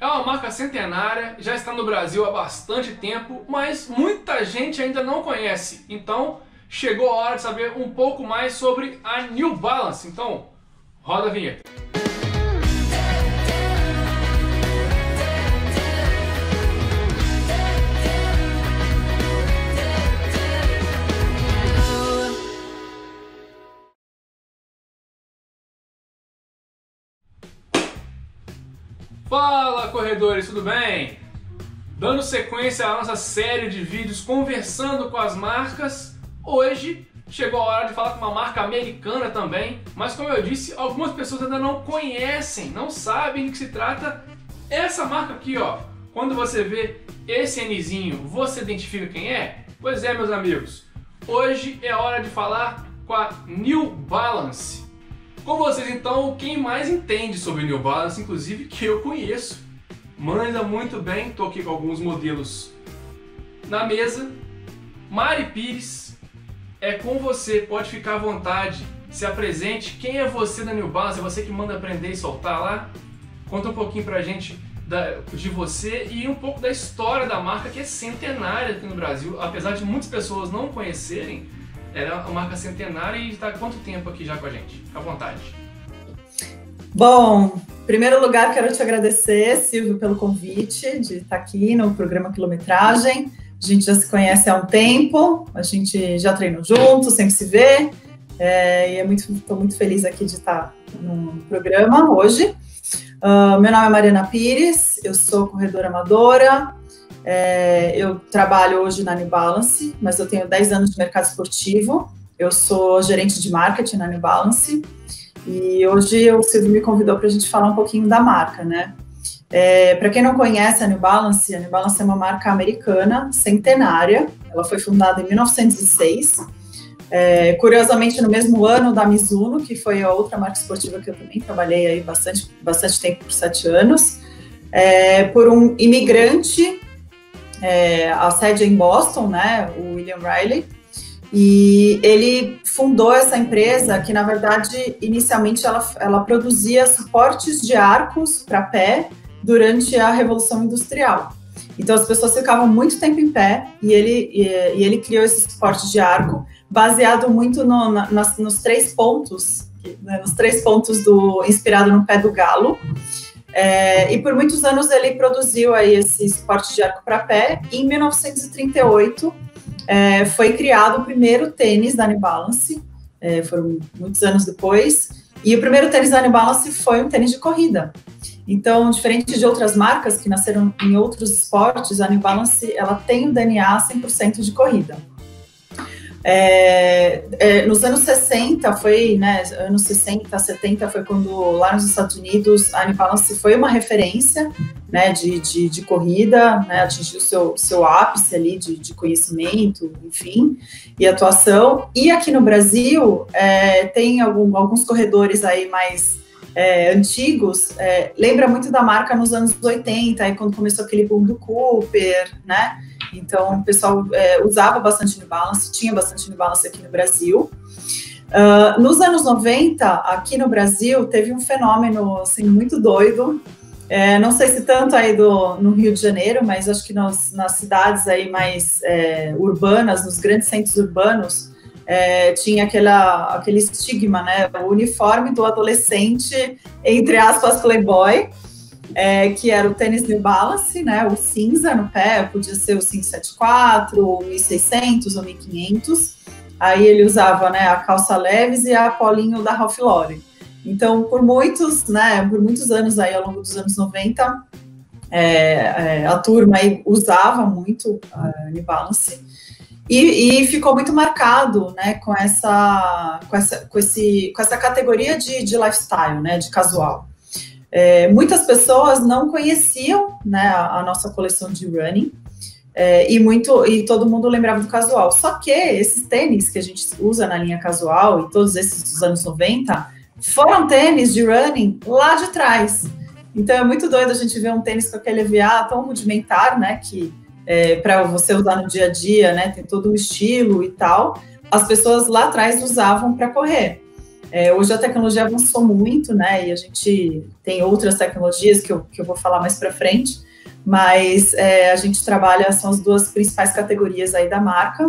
É uma marca centenária, já está no Brasil há bastante tempo, mas muita gente ainda não conhece. Então, chegou a hora de saber um pouco mais sobre a New Balance. Então, roda a vinheta. Fala corredores, tudo bem? Dando sequência à nossa série de vídeos conversando com as marcas, hoje chegou a hora de falar com uma marca americana também, mas como eu disse, algumas pessoas ainda não conhecem, não sabem do que se trata essa marca aqui, ó. Quando você vê esse Nzinho, você identifica quem é? Pois é, meus amigos. Hoje é hora de falar com a New Balance. Com vocês então, quem mais entende sobre New Balance, inclusive que eu conheço, manda muito bem, estou aqui com alguns modelos na mesa. Mari Pires, é com você, pode ficar à vontade, se apresente. Quem é você da New Balance? É você que manda aprender e soltar lá? Conta um pouquinho pra gente da, de você e um pouco da história da marca que é centenária aqui no Brasil, apesar de muitas pessoas não conhecerem ela é uma marca centenária e está há quanto tempo aqui já com a gente? À vontade. Bom, em primeiro lugar, quero te agradecer, Silvio, pelo convite de estar aqui no programa Quilometragem. A gente já se conhece há um tempo, a gente já treinou junto, sempre se vê. É, e é muito, estou muito feliz aqui de estar no programa hoje. Uh, meu nome é Mariana Pires, eu sou corredora amadora, é, eu trabalho hoje na New Balance, mas eu tenho 10 anos de mercado esportivo. Eu sou gerente de marketing na New Balance. E hoje o Silvio me convidou para a gente falar um pouquinho da marca, né? É, para quem não conhece a New Balance, a New Balance é uma marca americana, centenária. Ela foi fundada em 1906. É, curiosamente, no mesmo ano da Mizuno, que foi a outra marca esportiva que eu também trabalhei aí bastante, bastante tempo, por sete anos, é, por um imigrante é, a sede é em Boston, né, o William Riley, e ele fundou essa empresa que, na verdade, inicialmente ela, ela produzia suportes de arcos para pé durante a Revolução Industrial. Então as pessoas ficavam muito tempo em pé e ele, e, e ele criou esse suporte de arco baseado muito no, na, nas, nos três pontos, né, nos três pontos do inspirado no pé do galo. É, e por muitos anos ele produziu aí esse esporte de arco para pé. E em 1938 é, foi criado o primeiro tênis da New Balance. É, foram muitos anos depois. E o primeiro tênis da New Balance foi um tênis de corrida. Então, diferente de outras marcas que nasceram em outros esportes, a New Balance ela tem o DNA 100% de corrida. É, é, nos anos 60 foi, né, anos 60, 70 foi quando lá nos Estados Unidos a New Balance foi uma referência, né, de, de, de corrida, né, atingiu seu, seu ápice ali de, de conhecimento, enfim, e atuação. E aqui no Brasil é, tem algum, alguns corredores aí mais é, antigos, é, lembra muito da marca nos anos 80, aí quando começou aquele boom do Cooper, né, então, o pessoal é, usava bastante New Balance, tinha bastante New Balance aqui no Brasil. Uh, nos anos 90, aqui no Brasil, teve um fenômeno assim, muito doido. É, não sei se tanto aí do, no Rio de Janeiro, mas acho que nos, nas cidades aí mais é, urbanas, nos grandes centros urbanos, é, tinha aquela, aquele estigma, né? O uniforme do adolescente, entre aspas, playboy, é, que era o tênis New Balance, né, o cinza no pé, podia ser o 574, o 1600 ou 1500. Aí ele usava, né, a calça leves e a polinho da Ralph Lauren. Então, por muitos, né, por muitos anos aí, ao longo dos anos 90, é, é, a turma usava muito a New Balance. E, e, ficou muito marcado, né, com essa, com essa, com esse, com essa categoria de, de lifestyle, né, de casual. É, muitas pessoas não conheciam né, a, a nossa coleção de running é, e muito e todo mundo lembrava do casual. Só que esses tênis que a gente usa na linha casual e todos esses dos anos 90 foram tênis de running lá de trás. Então é muito doido a gente ver um tênis com aquele EVA tão rudimentar, né? Que é, para você usar no dia a dia, né? Tem todo um estilo e tal. As pessoas lá atrás usavam para correr. É, hoje a tecnologia avançou muito, né? E a gente tem outras tecnologias que eu, que eu vou falar mais para frente, mas é, a gente trabalha, são as duas principais categorias aí da marca.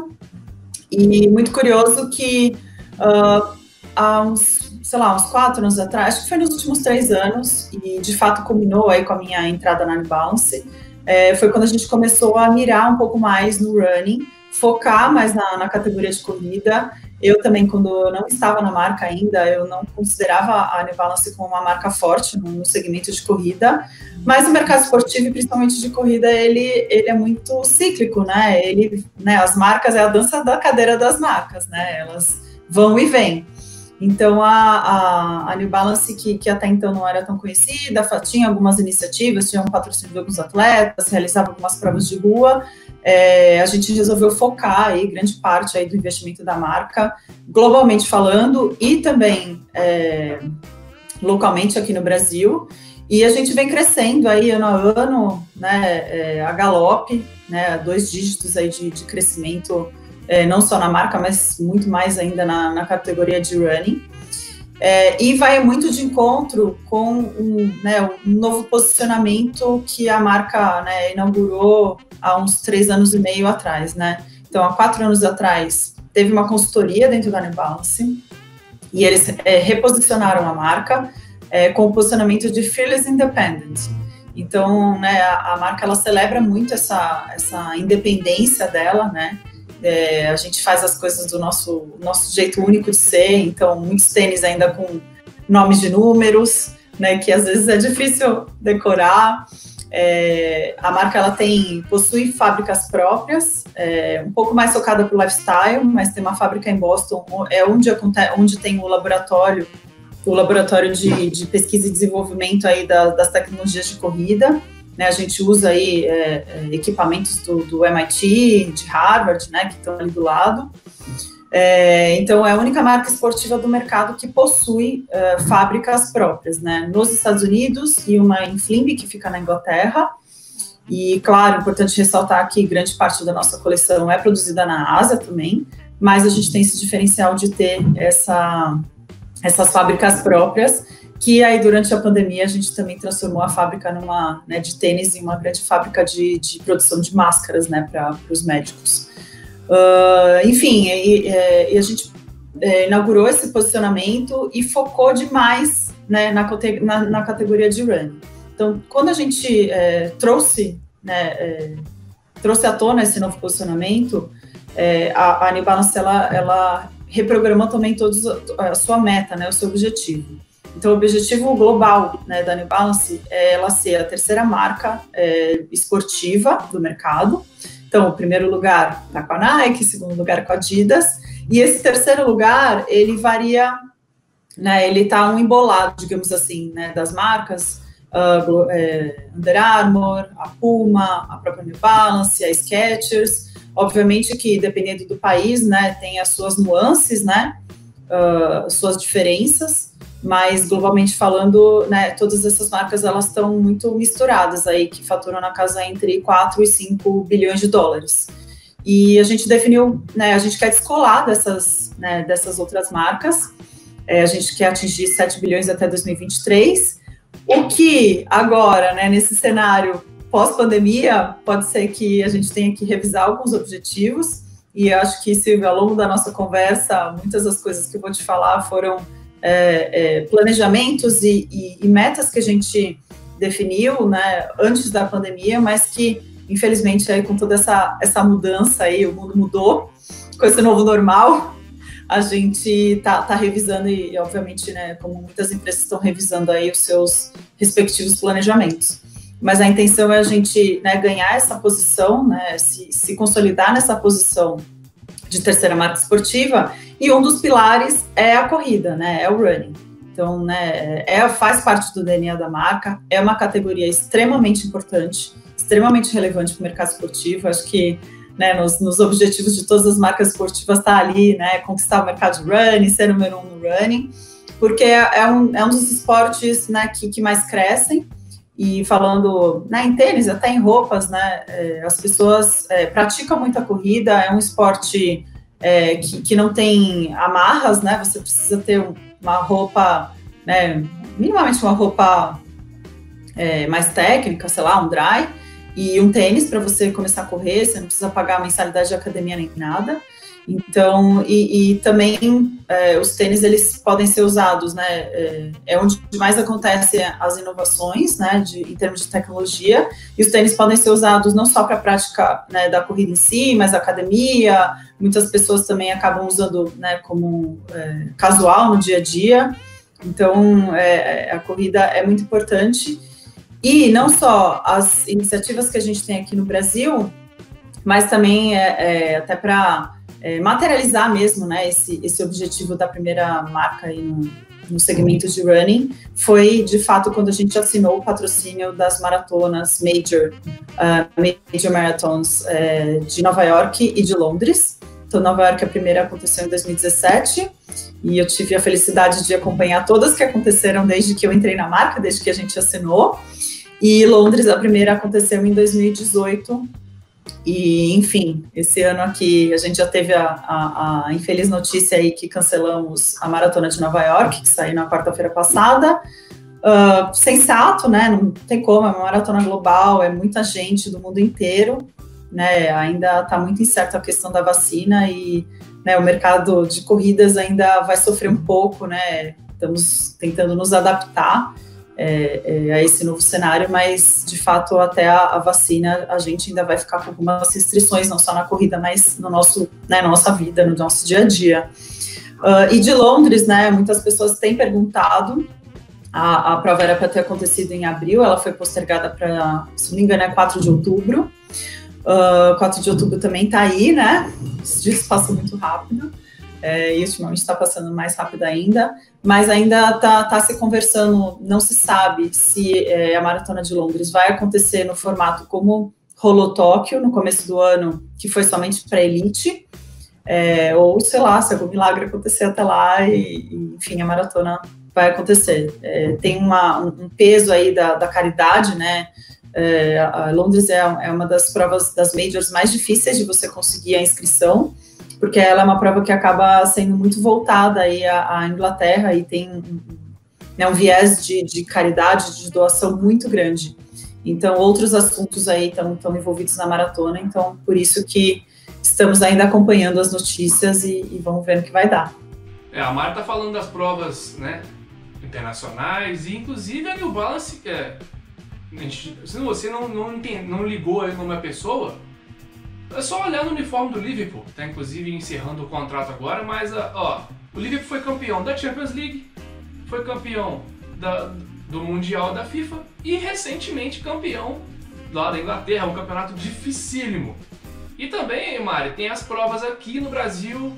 E muito curioso que uh, há uns, sei lá, uns quatro anos atrás, acho que foi nos últimos três anos, e de fato combinou aí com a minha entrada na Unbounce, é, foi quando a gente começou a mirar um pouco mais no running, focar mais na, na categoria de corrida eu também, quando eu não estava na marca ainda, eu não considerava a New Balance como uma marca forte no segmento de corrida, mas o mercado esportivo, principalmente de corrida, ele, ele é muito cíclico, né? Ele, né? As marcas é a dança da cadeira das marcas, né? Elas vão e vêm. Então, a, a, a, New Balance, que, que até então não era tão conhecida, tinha algumas iniciativas, tinha um patrocínio de alguns atletas, realizava algumas provas de rua, é, a gente resolveu focar aí grande parte aí do investimento da marca, globalmente falando, e também é, localmente aqui no Brasil, e a gente vem crescendo aí ano a ano, né, é, a galope, né, dois dígitos aí de, de crescimento é, não só na marca, mas muito mais ainda na, na categoria de running. É, e vai muito de encontro com um, né, um novo posicionamento que a marca né, inaugurou há uns três anos e meio atrás. Né? Então, há quatro anos atrás, teve uma consultoria dentro da New Balance e eles é, reposicionaram a marca é, com o posicionamento de Fearless Independent. Então, né, a, a, marca ela celebra muito essa, essa independência dela, né? É, a gente faz as coisas do nosso, nosso jeito único de ser, então muitos tênis ainda com nomes de números, né, que às vezes é difícil decorar. É, a marca ela tem possui fábricas próprias, é, um pouco mais focada para o lifestyle, mas tem uma fábrica em Boston, é onde, onde tem o laboratório, o laboratório de, de pesquisa e desenvolvimento aí da, das tecnologias de corrida. Né, a gente usa aí é, é equipamentos do, do, MIT, de Harvard, né, que estão ali do lado. É, então, é a única marca esportiva do mercado que possui é, fábricas próprias, né, nos Estados Unidos e uma em Flimby, que fica na Inglaterra. E, claro, importante ressaltar que grande parte da nossa coleção é produzida na Ásia também, mas a gente tem esse diferencial de ter essa, essas fábricas próprias que aí durante a pandemia a gente também transformou a fábrica numa né, de tênis em uma grande fábrica de, de produção de máscaras né, para os médicos. Uh, enfim, e, e, a gente é, inaugurou esse posicionamento e focou demais né, na, na, na, categoria de run. Então, quando a gente é, trouxe, né, é, trouxe à tona esse novo posicionamento, é, a, a New Balance ela, ela reprogramou também todos a sua meta, né, o seu objetivo. Então, o objetivo global né, da New Balance é ela ser a terceira marca é, esportiva do mercado. Então, o primeiro lugar está com a Nike, segundo lugar com a Adidas, e esse terceiro lugar ele varia, né, ele está um embolado, digamos assim, né, das marcas. Uh, é, Under Armour, a Puma, a própria New Balance, a Skechers. Obviamente que dependendo do país, né, tem as suas nuances, né, uh, suas diferenças mas globalmente falando, né, todas essas marcas elas estão muito misturadas aí, que faturam na casa entre 4 e 5 bilhões de dólares. E a gente definiu, né, a gente quer descolar dessas, né, dessas outras marcas, é, a gente quer atingir 7 bilhões até 2023, o que agora, né, nesse cenário pós-pandemia, pode ser que a gente tenha que revisar alguns objetivos, e acho que, Silvia, ao longo da nossa conversa, muitas das coisas que eu vou te falar foram é, é, planejamentos e, e, e, metas que a gente definiu né, antes da pandemia, mas que, infelizmente, aí, com toda essa, essa mudança aí, o mundo mudou, com esse novo normal, a gente está tá revisando e, obviamente, né, como muitas empresas estão revisando aí os seus respectivos planejamentos. Mas a intenção é a gente né, ganhar essa posição, né, se, se consolidar nessa posição de terceira marca esportiva, e um dos pilares é a corrida, né? É o running. Então, né, é, faz parte do DNA da marca, é uma categoria extremamente importante, extremamente relevante para o mercado esportivo. Acho que né, nos, nos, objetivos de todas as marcas esportivas está ali, né, conquistar o mercado de running, ser número um no running, porque é, é, um, é um dos esportes né, que, que mais crescem. E falando né, em tênis, até em roupas, né, é, as pessoas é, praticam muita corrida, é um esporte é, que, que, não tem amarras, né? Você precisa ter um, uma roupa, né, minimamente uma roupa é, mais técnica, sei lá, um dry, e um tênis para você começar a correr, você não precisa pagar mensalidade de academia nem nada. Então, e, e também é, os tênis eles podem ser usados, né? É, é, onde mais acontecem as inovações, né? De, em termos de tecnologia. E os tênis podem ser usados não só para a prática né, da corrida em si, mas academia. Muitas pessoas também acabam usando, né? Como é, casual no dia a dia. Então, é, a corrida é muito importante. E não só as iniciativas que a gente tem aqui no Brasil, mas também é, é até para é, materializar mesmo né, esse, esse objetivo da primeira marca aí no, no segmento de running foi de fato quando a gente assinou o patrocínio das maratonas Major, uh, Major Marathons uh, de Nova York e de Londres. Então, Nova York a primeira aconteceu em 2017 e eu tive a felicidade de acompanhar todas que aconteceram desde que eu entrei na marca, desde que a gente assinou. E Londres, a primeira aconteceu em 2018. E, enfim, esse ano aqui a gente já teve a, a, a, infeliz notícia aí que cancelamos a maratona de Nova York, que saiu na quarta-feira passada. Uh, sensato, né? Não tem como, é uma maratona global, é muita gente do mundo inteiro, né? Ainda está muito incerta a questão da vacina e né, o mercado de corridas ainda vai sofrer um pouco, né? Estamos tentando nos adaptar é, é, a esse novo cenário, mas de fato até a, a, vacina a gente ainda vai ficar com algumas restrições, não só na corrida, mas no nosso, né, na nossa vida, no nosso dia a dia. Uh, e de Londres, né, muitas pessoas têm perguntado, a, a prova era para ter acontecido em abril, ela foi postergada para, se não me engano, é 4 de outubro. Uh, 4 de outubro também está aí, né? Os dias passam muito rápido é, e ultimamente está passando mais rápido ainda, mas ainda está tá se conversando, não se sabe se é, a Maratona de Londres vai acontecer no formato como rolou Tóquio no começo do ano, que foi somente para elite, é, ou sei lá, se algum milagre acontecer até lá e, e enfim, a maratona vai acontecer. É, tem uma, um peso aí da, da caridade, né? É, Londres é, é uma das provas das majors mais difíceis de você conseguir a inscrição porque ela é uma prova que acaba sendo muito voltada aí à, à Inglaterra e tem né, um viés de, de, caridade, de doação muito grande. Então, outros assuntos aí estão envolvidos na maratona, então por isso que estamos ainda acompanhando as notícias e, e vamos ver o que vai dar. É, a Mara está falando das provas né, internacionais e inclusive a New Balance, é, se você não, não, entende, não ligou aí numa pessoa, é só olhar no uniforme do Liverpool, tá inclusive encerrando o contrato agora, mas ah, ó, o Liverpool foi campeão da Champions League, foi campeão da, do Mundial da FIFA e recentemente campeão lá da Inglaterra, um campeonato dificílimo. E também, Mari, tem as provas aqui no Brasil.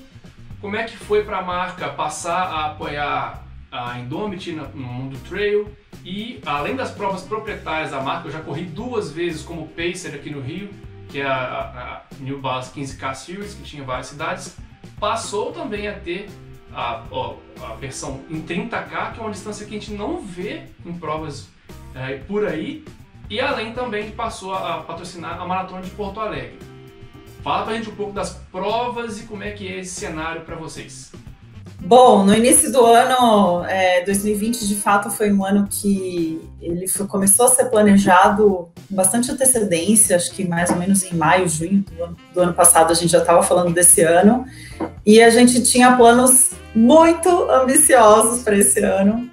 Como é que foi para a marca passar a apoiar a Indomit no mundo trail? E além das provas proprietárias da marca, eu já corri duas vezes como pacer aqui no Rio que é a, a New Balance 15K Series, que tinha várias cidades, passou também a ter a, ó, a versão em 30K, que é uma distância que a gente não vê em provas é, por aí, e além também passou a, a patrocinar a Maratona de Porto Alegre. Fala pra gente um pouco das provas e como é que é esse cenário para vocês. Bom, no início do ano, é, 2020, de fato, foi um ano que ele foi, começou a ser planejado com bastante antecedência, acho que mais ou menos em maio, junho do ano, do ano passado a gente já estava falando desse ano, e a gente tinha planos muito ambiciosos para esse ano.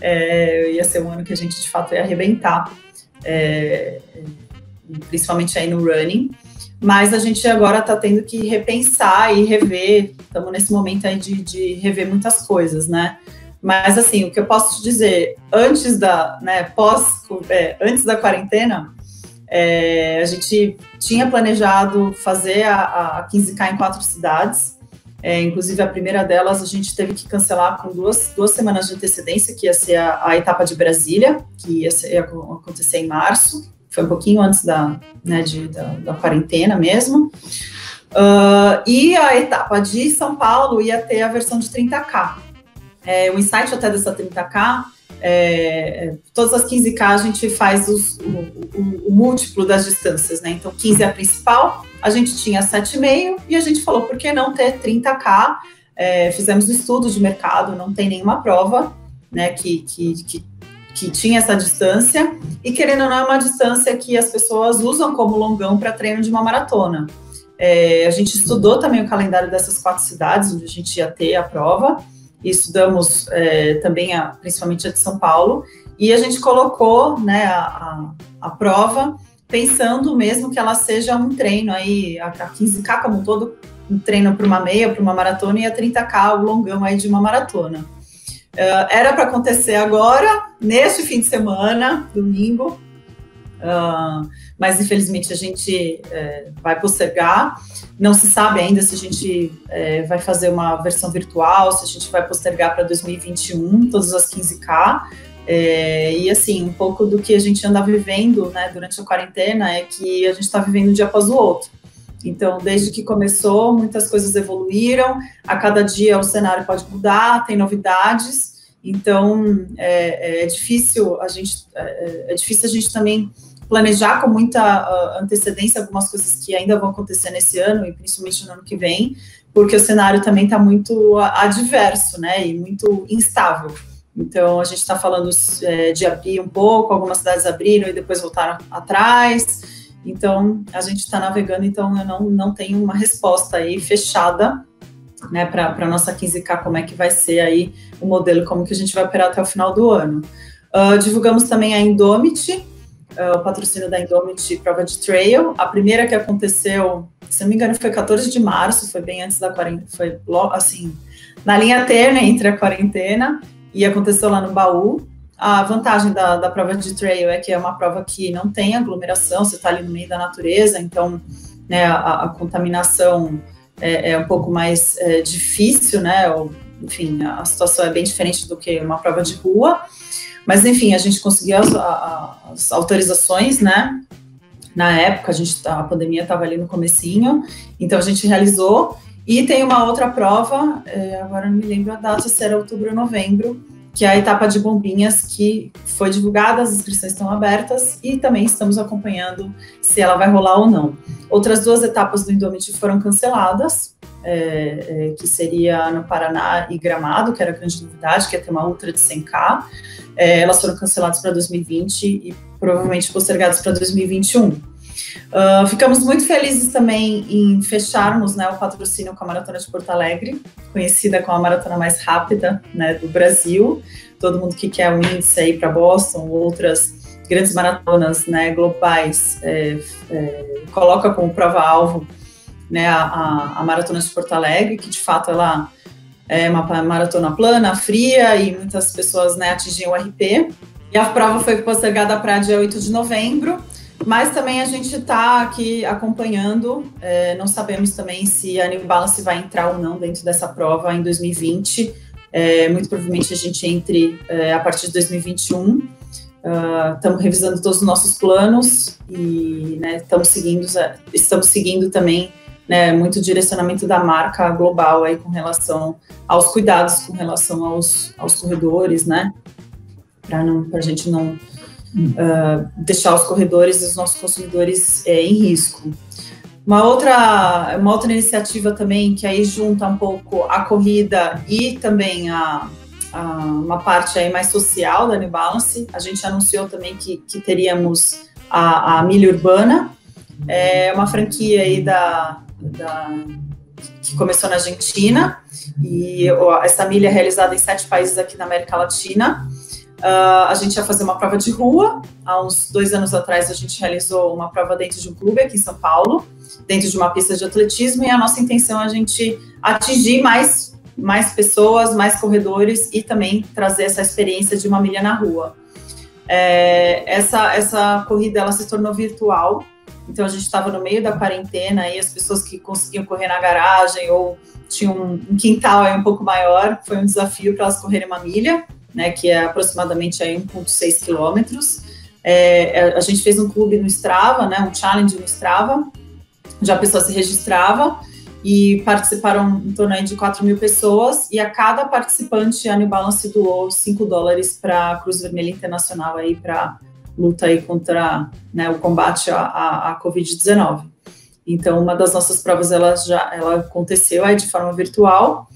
É, ia ser um ano que a gente de fato ia arrebentar, é, principalmente aí no running mas a gente agora está tendo que repensar e rever, estamos nesse momento aí de, de, rever muitas coisas, né? Mas assim, o que eu posso te dizer, antes da, né, pós, é, antes da quarentena, é, a gente tinha planejado fazer a, a 15K em quatro cidades, é, inclusive a primeira delas a gente teve que cancelar com duas, duas semanas de antecedência, que ia ser a, a etapa de Brasília, que ia, ser, ia acontecer em março, foi um pouquinho antes da, né, de, da, da quarentena mesmo. Uh, e a etapa de São Paulo ia ter a versão de 30K. É, o insight até dessa 30K, é, todas as 15K a gente faz os, o, o, o, múltiplo das distâncias, né? Então, 15 é a principal, a gente tinha 7,5 e a gente falou, por que não ter 30K é, fizemos um estudo de mercado, não tem nenhuma prova né, que, que, que, que tinha essa distância, e querendo ou não, é uma distância que as pessoas usam como longão para treino de uma maratona. É, a gente estudou também o calendário dessas quatro cidades, onde a gente ia ter a prova, e estudamos é, também, a, principalmente a de São Paulo, e a gente colocou né, a, a, a prova pensando mesmo que ela seja um treino aí, a 15K como todo, um treino para uma meia, para uma maratona, e a 30K, o longão aí de uma maratona. Uh, era para acontecer agora, neste fim de semana, domingo, uh, mas infelizmente a gente é, vai postergar. Não se sabe ainda se a gente é, vai fazer uma versão virtual, se a gente vai postergar para 2021, todas as 15K. É, e assim, um pouco do que a gente anda vivendo né, durante a quarentena é que a gente está vivendo um dia após o outro. Então, desde que começou, muitas coisas evoluíram, a cada dia o cenário pode mudar, tem novidades, então é, é difícil a gente é, é difícil a gente também planejar com muita uh, antecedência algumas coisas que ainda vão acontecer nesse ano e principalmente no ano que vem, porque o cenário também está muito adverso, né, e muito instável. Então, a gente está falando é, de abrir um pouco, algumas cidades abriram e depois voltaram atrás. Então, a gente está navegando, então eu não, não tenho uma resposta aí fechada né, para a nossa 15K, como é que vai ser aí o modelo, como que a gente vai operar até o final do ano. Uh, divulgamos também a Indomit, uh, o patrocínio da Indomit Prova de Trail. A primeira que aconteceu, se não me engano, foi 14 de março, foi bem antes da quarentena, foi assim, na linha terna entre a quarentena, e aconteceu lá no baú. A vantagem da, da prova de trail é que é uma prova que não tem aglomeração, você está ali no meio da natureza, então né, a, a contaminação é, é, um pouco mais é, difícil, né? Ou, enfim, a situação é bem diferente do que uma prova de rua. Mas, enfim, a gente conseguiu as, as autorizações, né? Na época, a, gente, a pandemia estava ali no comecinho, então a gente realizou e tem uma outra prova, é, agora não me lembro a data, se era outubro ou novembro, que é a etapa de bombinhas que foi divulgada, as inscrições estão abertas e também estamos acompanhando se ela vai rolar ou não. Outras duas etapas do Indomit foram canceladas, é, é, que seria no Paraná e Gramado, que era a grande novidade, que ia ter uma ultra de 100K. É, elas foram canceladas para 2020 e provavelmente postergadas para 2021. Uh, ficamos muito felizes também em fecharmos né, o patrocínio com a Maratona de Porto Alegre, conhecida como a maratona mais rápida né, do Brasil. Todo mundo que quer um índice aí para Boston, outras grandes maratonas né, globais, é, é, coloca como prova-alvo né, a, a, Maratona de Porto Alegre, que de fato ela é uma maratona plana, fria, e muitas pessoas né, o RP. E a prova foi postergada para dia 8 de novembro, mas também a gente está aqui acompanhando, é, não sabemos também se a New Balance vai entrar ou não dentro dessa prova em 2020. É, muito provavelmente a gente entre é, a partir de 2021. Estamos uh, revisando todos os nossos planos e né, seguindo, estamos seguindo também né, muito direcionamento da marca global aí com relação aos cuidados com relação aos, aos corredores, né? Para a gente não uh, deixar os corredores e os nossos consumidores é, em risco. Uma outra, uma outra iniciativa também que aí junta um pouco a corrida e também a, a uma parte aí mais social da New Balance. A gente anunciou também que, que teríamos a, a Milha Urbana, é uma franquia aí da, da, que começou na Argentina e essa milha é realizada em sete países aqui na América Latina. Uh, a gente ia fazer uma prova de rua. Há uns dois anos atrás, a gente realizou uma prova dentro de um clube aqui em São Paulo, dentro de uma pista de atletismo, e a nossa intenção é a gente atingir mais, mais pessoas, mais corredores e também trazer essa experiência de uma milha na rua. É, essa, essa corrida ela se tornou virtual, então a gente estava no meio da quarentena e as pessoas que conseguiam correr na garagem ou tinham um quintal aí um pouco maior, foi um desafio para elas correrem uma milha né, que é aproximadamente 1,6 quilômetros. É, é, a gente fez um clube no Strava, né, um challenge no Strava, já a pessoa se registrava e participaram em torno de 4 mil pessoas e a cada participante a New Balance doou 5 dólares para a Cruz Vermelha Internacional aí para luta aí contra né, o combate à, à, à Covid-19. Então, uma das nossas provas ela já ela aconteceu aí de forma virtual.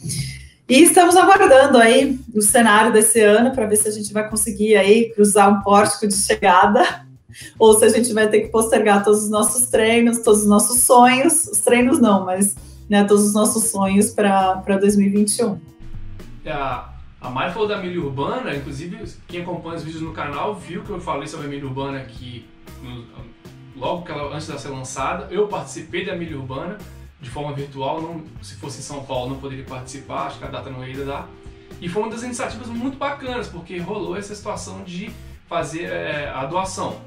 E estamos aguardando aí o cenário desse ano para ver se a gente vai conseguir aí cruzar um pórtico de chegada ou se a gente vai ter que postergar todos os nossos treinos, todos os nossos sonhos, os treinos não, mas né, todos os nossos sonhos para 2021. A, a Mari falou da milha urbana, inclusive quem acompanha os vídeos no canal viu que eu falei sobre a milha urbana aqui logo que ela, antes de ser lançada. Eu participei da milha urbana de forma virtual, não, se fosse em São Paulo não poderia participar, acho que a data não ia dar. E foi uma das iniciativas muito bacanas, porque rolou essa situação de fazer é, a doação.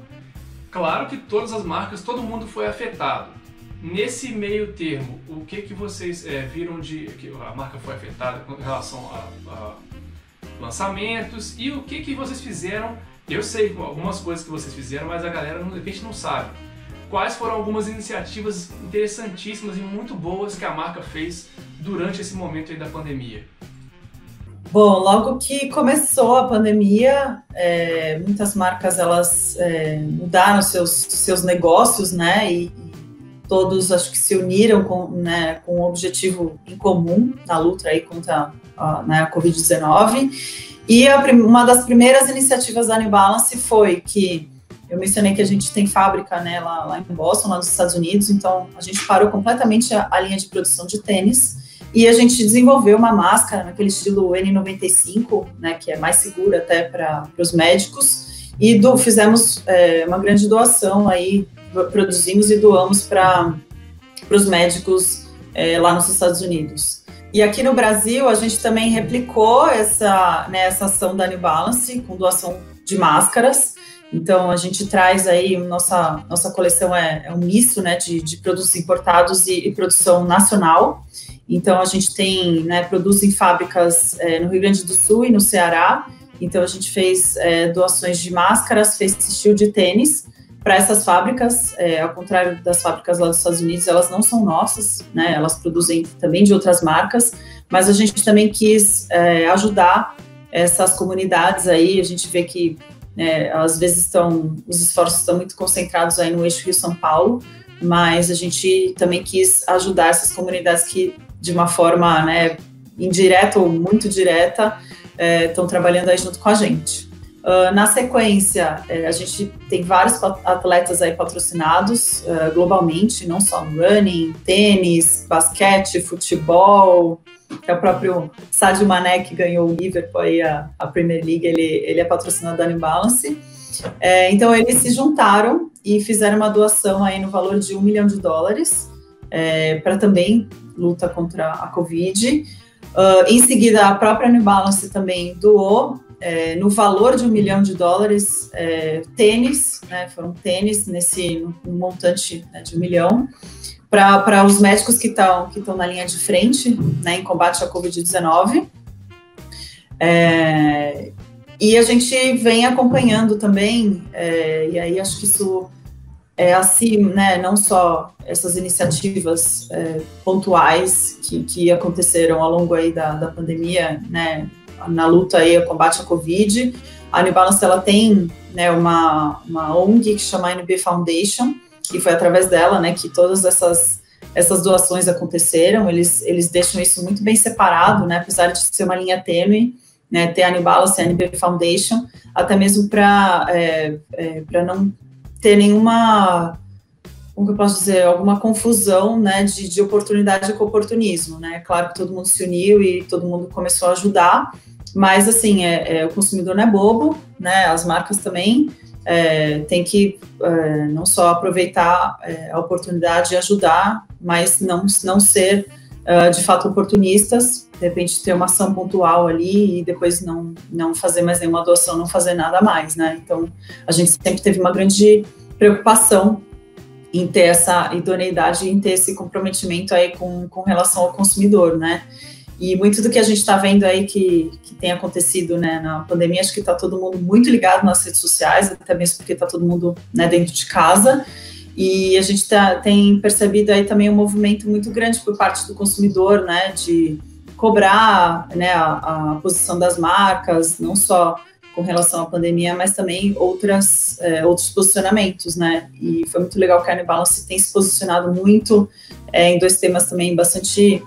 Claro que todas as marcas, todo mundo foi afetado. Nesse meio termo, o que que vocês é, viram de que a marca foi afetada com relação a, a, lançamentos e o que que vocês fizeram? Eu sei algumas coisas que vocês fizeram, mas a galera de repente não sabe. Quais foram algumas iniciativas interessantíssimas e muito boas que a marca fez durante esse momento da pandemia? Bom, logo que começou a pandemia, é, muitas marcas elas é, mudaram seus, seus negócios, né? E, todos acho que se uniram com, né, com um objetivo em comum na luta aí contra a, né, a Covid-19. E a, uma das primeiras iniciativas da New Balance foi que eu mencionei que a gente tem fábrica né, lá, lá em Boston, lá nos Estados Unidos, então a gente parou completamente a, a linha de produção de tênis e a gente desenvolveu uma máscara naquele estilo N95, né, que é mais segura até para os médicos, e do, fizemos é, uma grande doação aí, produzimos e doamos para os médicos é, lá nos Estados Unidos. E aqui no Brasil, a gente também replicou essa, né, essa ação da New Balance com doação de máscaras. Então, a gente traz aí, nossa, nossa coleção é, é um misto né, de, de produtos importados e, e produção nacional. Então, a gente tem, né, produz em fábricas é, no Rio Grande do Sul e no Ceará. Então, a gente fez é, doações de máscaras, fez estilo de tênis para essas fábricas. É, ao contrário das fábricas lá dos Estados Unidos, elas não são nossas, né? Elas produzem também de outras marcas. Mas a gente também quis é, ajudar essas comunidades aí. A gente vê que é, às vezes estão, os esforços estão muito concentrados aí no eixo Rio-São Paulo, mas a gente também quis ajudar essas comunidades que de uma forma né, indireta ou muito direta, estão é, trabalhando aí junto com a gente. Uh, na sequência, é, a gente tem vários atletas aí patrocinados uh, globalmente, não só no running, tênis, basquete, futebol, é o próprio Sadio Mané que ganhou o Liverpool aí a, a Premier League, ele, ele é patrocinado da New Balance. É, então eles se juntaram e fizeram uma doação aí no valor de um milhão de dólares é, para também luta contra a Covid. Uh, em seguida, a própria New Balance também doou, é, no valor de um milhão de dólares, é, tênis, né, foram tênis nesse no montante né, de um milhão, para os médicos que estão que na linha de frente né, em combate à Covid-19. É, e a gente vem acompanhando também, é, e aí acho que isso é, assim, né, não só essas iniciativas é, pontuais que, que aconteceram ao longo aí da, da pandemia, né, na luta aí ao combate à Covid, a New Balance ela tem né, uma, uma ONG que chama NB Foundation, e foi através dela né, que todas essas, essas doações aconteceram, eles, eles deixam isso muito bem separado, né, apesar de ser uma linha tênue, né, ter a New Balance e a NB Foundation, até mesmo para é, é, não ter nenhuma, como que eu posso dizer, alguma confusão, né, de, de oportunidade com oportunismo, né? Claro que todo mundo se uniu e todo mundo começou a ajudar, mas assim, é, é o consumidor não é bobo, né? As marcas também é, tem que é, não só aproveitar é, a oportunidade e ajudar, mas não, não ser uh, de fato oportunistas, de repente ter uma ação pontual ali e depois não, não fazer mais nenhuma doação, não fazer nada mais, né? Então, a gente sempre teve uma grande preocupação em ter essa idoneidade, em ter esse comprometimento aí com, com relação ao consumidor, né? E muito do que a gente está vendo aí que, que tem acontecido né, na pandemia, acho que está todo mundo muito ligado nas redes sociais, até mesmo porque está todo mundo né, dentro de casa. E a gente tá, tem percebido aí também um movimento muito grande por parte do consumidor, né, de cobrar né, a, a posição das marcas, não só com relação à pandemia, mas também outras, é, outros posicionamentos, né? E foi muito legal que a Balance tem se posicionado muito é, em dois temas também bastante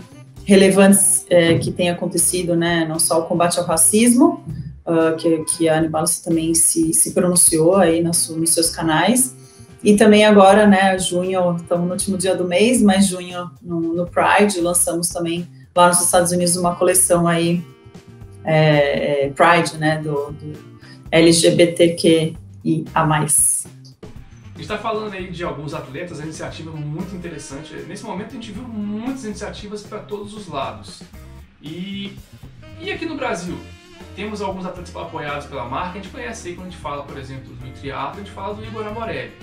relevantes é, que têm acontecido, né? Não só o combate ao racismo, uh, que, que a Balance também se, se pronunciou aí nos, nos seus canais, e também agora, né, junho, estamos no último dia do mês, mas junho no, no Pride, lançamos também lá nos Estados Unidos uma coleção aí é, é, Pride, né, do, do LGBTQIA+. A gente está falando aí de alguns atletas, a iniciativa muito interessante. Nesse momento a gente viu muitas iniciativas para todos os lados. E, e aqui no Brasil, temos alguns atletas apoiados pela marca, a gente conhece aí quando a gente fala, por exemplo, do triatlo, a gente fala do Igor Amorelli.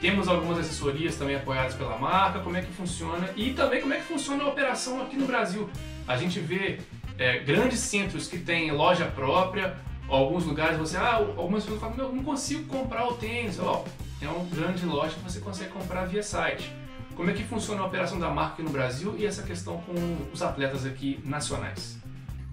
Temos algumas assessorias também apoiadas pela marca, como é que funciona e também como é que funciona a operação aqui no Brasil. A gente vê é, grandes centros que têm loja própria, alguns lugares você, ah, algumas pessoas falam, não, não consigo comprar o tênis. Ó, é uma grande loja que você consegue comprar via site. Como é que funciona a operação da marca aqui no Brasil e essa questão com os atletas aqui nacionais?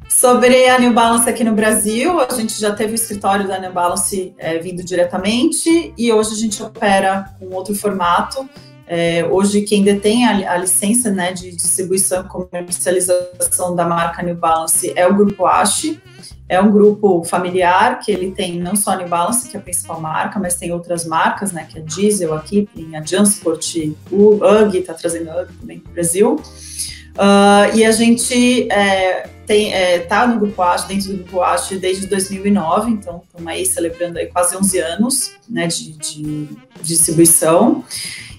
Sobre a New Balance aqui no Brasil, a gente já teve o escritório da New Balance é, vindo diretamente e hoje a gente opera com outro formato. É, hoje, quem detém a, a licença né, de distribuição e comercialização da marca New Balance é o Grupo Ashi. É um grupo familiar que ele tem não só a New Balance, que é a principal marca, mas tem outras marcas, né, que é a Diesel, a Kipling, a Jansport, o UGG, está trazendo UGG também para o Brasil. Uh, e a gente é, tem, é, tá no Grupo Acho, dentro do Grupo Acho desde 2009, então estamos aí celebrando aí quase 11 anos né, de, de, distribuição.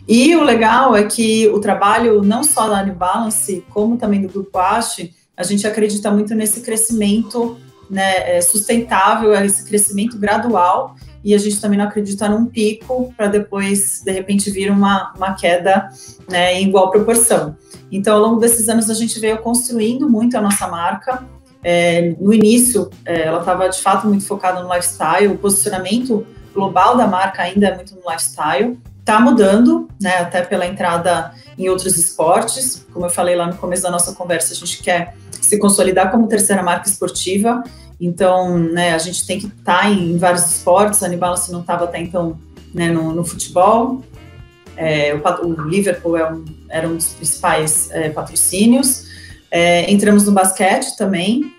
E o legal é que o trabalho não só da New Balance, como também do Grupo Acho, a gente acredita muito nesse crescimento né, é, sustentável, esse crescimento gradual, e a gente também não acredita num pico para depois, de repente, vir uma, uma queda né, em igual proporção. Então, ao longo desses anos, a gente veio construindo muito a nossa marca. É, no início, é, ela estava de fato muito focada no lifestyle, o posicionamento global da marca ainda é muito no lifestyle. Está mudando, né, até pela entrada em outros esportes. Como eu falei lá no começo da nossa conversa, a gente quer se consolidar como terceira marca esportiva. Então, né, a gente tem que estar tá em vários esportes. A Anibalance não estava até então né, no, no futebol. É, o, o, Liverpool é um, era um dos principais é, patrocínios. É, entramos no basquete também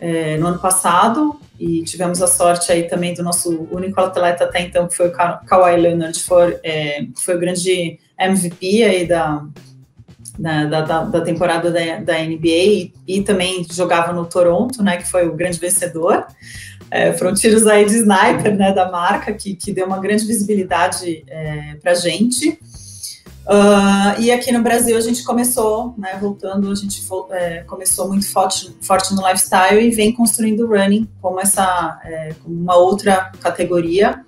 é, no ano passado e tivemos a sorte aí também do nosso único atleta até então, que foi o Ka Kawhi Leonard, foi, é, foi o grande MVP aí da, da, da, da temporada da, da NBA e, e, também jogava no Toronto, né, que foi o grande vencedor. É, foram tiros aí de sniper, né, da marca, que, que deu uma grande visibilidade é, para a gente. Uh, e aqui no Brasil a gente começou, né, voltando, a gente é, começou muito forte, forte no lifestyle e vem construindo o running como essa, é, como uma outra categoria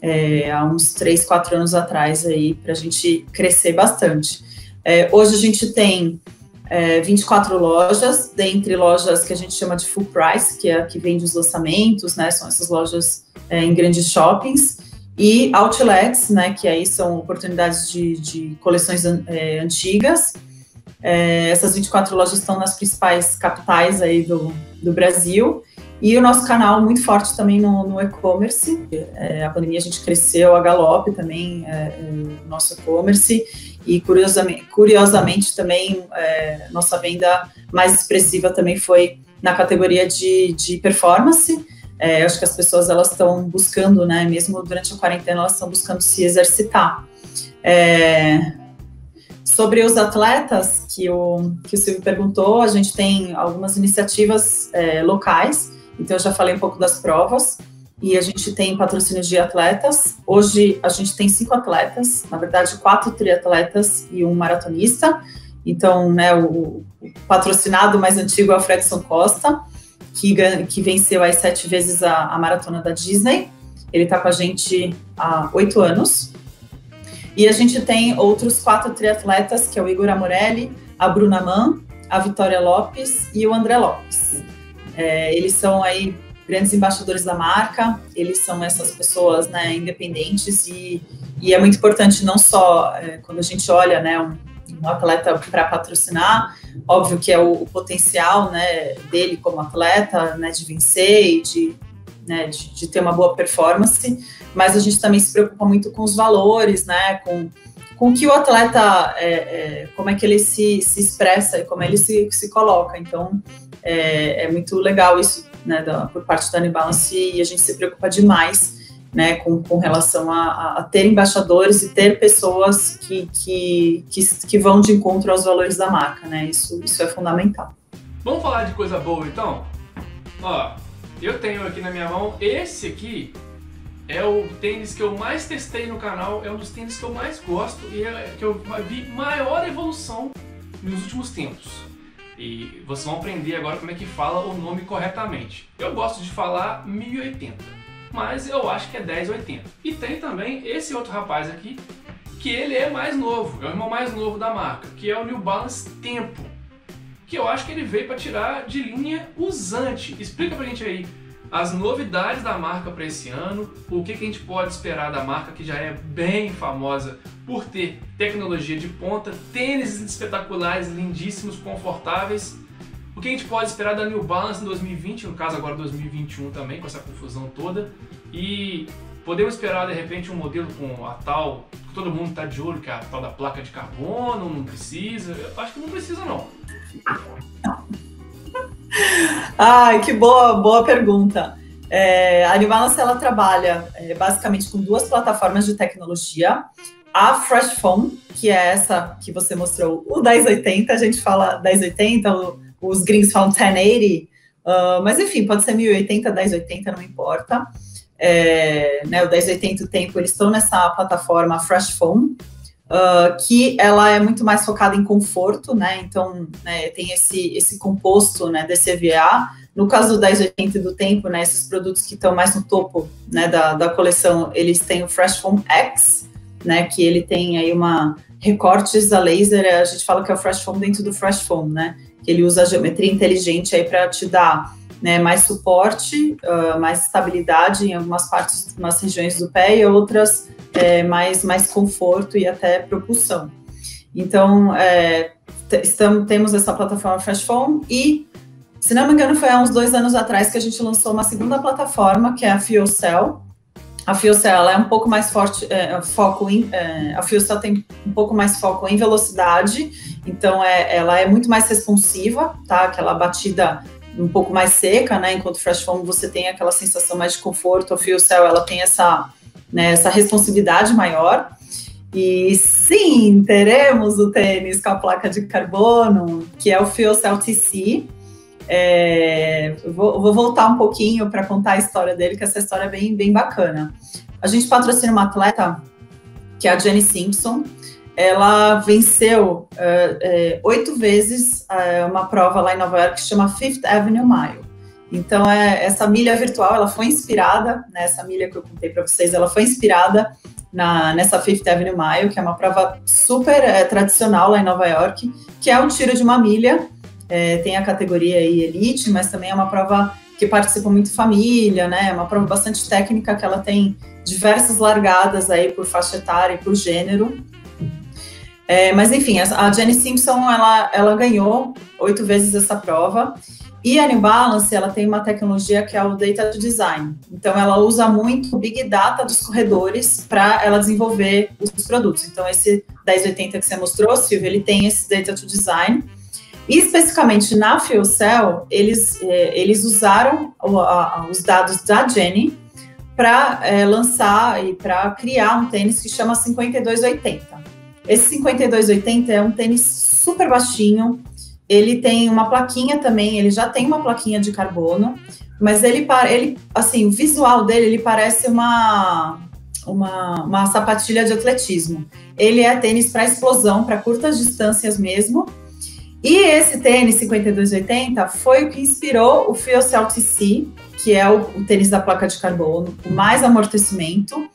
é, há uns 3, 4 anos atrás aí, para a gente crescer bastante. É, hoje a gente tem é, 24 lojas, dentre lojas que a gente chama de full price, que é a que vende os lançamentos, né? São essas lojas é, em grandes shoppings, e outlets, né? Que aí são oportunidades de, de coleções é, antigas. É, essas 24 lojas estão nas principais capitais aí do, do Brasil. E o nosso canal muito forte também no, no e-commerce. É, a pandemia a gente cresceu a galope também, é, é nosso e-commerce. E curiosamente, curiosamente também, é, nossa venda mais expressiva também foi na categoria de, de performance. É, acho que as pessoas elas estão buscando, né, mesmo durante a quarentena, elas estão buscando se exercitar. É, sobre os atletas que o, que o Silvio perguntou, a gente tem algumas iniciativas é, locais, então eu já falei um pouco das provas, e a gente tem patrocínio de atletas. Hoje a gente tem cinco atletas, na verdade quatro triatletas e um maratonista. Então, né, o, patrocinado mais antigo é o Fredson Costa, que, que venceu aí sete vezes a, a maratona da Disney. Ele está com a gente há oito anos. E a gente tem outros quatro triatletas, que é o Igor Amorelli, a Bruna Mann, a Vitória Lopes e o André Lopes. É, eles são aí grandes embaixadores da marca, eles são essas pessoas né, independentes e, e é muito importante não só é, quando a gente olha né, um, um atleta para patrocinar, óbvio que é o, o, potencial né, dele como atleta, né, de vencer e de né, de, de, ter uma boa performance, mas a gente também se preocupa muito com os valores, né, com, com que o atleta, é, é, como é que ele se, se expressa e como ele se, se coloca. Então, é, é muito legal isso, né, da, por parte da Unibalance e a gente se preocupa demais né, com, com relação a, a, ter embaixadores e ter pessoas que, que, que, que, vão de encontro aos valores da marca, né, isso, isso é fundamental. Vamos falar de coisa boa então? Ó, eu tenho aqui na minha mão, esse aqui é o tênis que eu mais testei no canal, é um dos tênis que eu mais gosto e é que eu vi maior evolução nos últimos tempos. E vocês vão aprender agora como é que fala o nome corretamente. Eu gosto de falar 1080 mas eu acho que é 10,80. E tem também esse outro rapaz aqui, que ele é mais novo, é o irmão mais novo da marca, que é o New Balance Tempo, que eu acho que ele veio para tirar de linha usante. Explica pra gente aí as novidades da marca para esse ano, o que, que a gente pode esperar da marca que já é bem famosa por ter tecnologia de ponta, tênis espetaculares, lindíssimos, confortáveis o que a gente pode esperar da New Balance em 2020, no caso agora 2021 também, com essa confusão toda. E podemos esperar de repente um modelo com a tal, que todo mundo está de olho, que é a tal da placa de carbono, não precisa? Eu acho que não precisa não. Ai, que boa, boa pergunta. É, a New Balance ela trabalha é, basicamente com duas plataformas de tecnologia. A Fresh Phone, que é essa que você mostrou, o 1080, a gente fala 1080, o os gringos falam 1080, uh, mas enfim, pode ser 1080, 1080, não importa. É, né, o 1080 o tempo, eles estão nessa plataforma Fresh Phone, uh, que ela é muito mais focada em conforto, né? Então, né, tem esse, esse composto né, DCVA. No caso do 1080 do tempo, né, esses produtos que estão mais no topo né, da, da coleção, eles têm o Fresh Phone X, né? Que ele tem aí uma recortes a laser, a gente fala que é o Fresh Phone dentro do Fresh Phone, né? que ele usa a geometria inteligente aí para te dar né, mais suporte, uh, mais estabilidade em algumas partes, algumas regiões do pé e outras é, mais, mais conforto e até propulsão. Então, é, estamos, temos essa plataforma Fresh Foam e, se não me engano, foi há uns dois anos atrás que a gente lançou uma segunda plataforma, que é a Fuel Cell, a ela é um pouco mais forte, é, foco em, é, a FuelCell tem um pouco mais foco em velocidade, então é, ela é muito mais responsiva, tá? Aquela batida um pouco mais seca, né? Enquanto Fresh Foam você tem aquela sensação mais de conforto, a FuelCell ela tem essa, né, essa responsividade maior. E sim, teremos o tênis com a placa de carbono, que é o FuelCell TC, é, vou, vou, voltar um pouquinho para contar a história dele, que essa história é bem, bem bacana. A gente patrocina uma atleta, que é a Jenny Simpson. Ela venceu é, é, oito vezes é, uma prova lá em Nova York que chama Fifth Avenue Mile. Então, é, essa milha virtual, ela foi inspirada, né, milha que eu contei para vocês, ela foi inspirada na, nessa Fifth Avenue Mile, que é uma prova super tradicional lá em Nova York, que é um tiro de uma milha tem a categoria aí elite, mas também é uma prova que participa muito família, né? É uma prova bastante técnica que ela tem diversas largadas aí por faixa etária e por gênero. É, mas enfim, a Jenny Simpson ela, ela ganhou oito vezes essa prova e a New Balance ela tem uma tecnologia que é o Data to Design. Então ela usa muito o Big Data dos corredores para ela desenvolver os produtos. Então esse 1080 que você mostrou, Silvio, ele tem esse Data to Design e especificamente na FuelCell, eles, é, eles usaram o, a, os dados da Jenny para é, lançar e para criar um tênis que chama 5280. Esse 5280 é um tênis super baixinho, ele tem uma plaquinha também, ele já tem uma plaquinha de carbono, mas ele, ele assim, o visual dele, ele parece uma, uma, uma sapatilha de atletismo. Ele é tênis para explosão, para curtas distâncias mesmo, e esse tênis 5280 foi o que inspirou o FuelCell TC, que é o, o, tênis da placa de carbono, com mais amortecimento,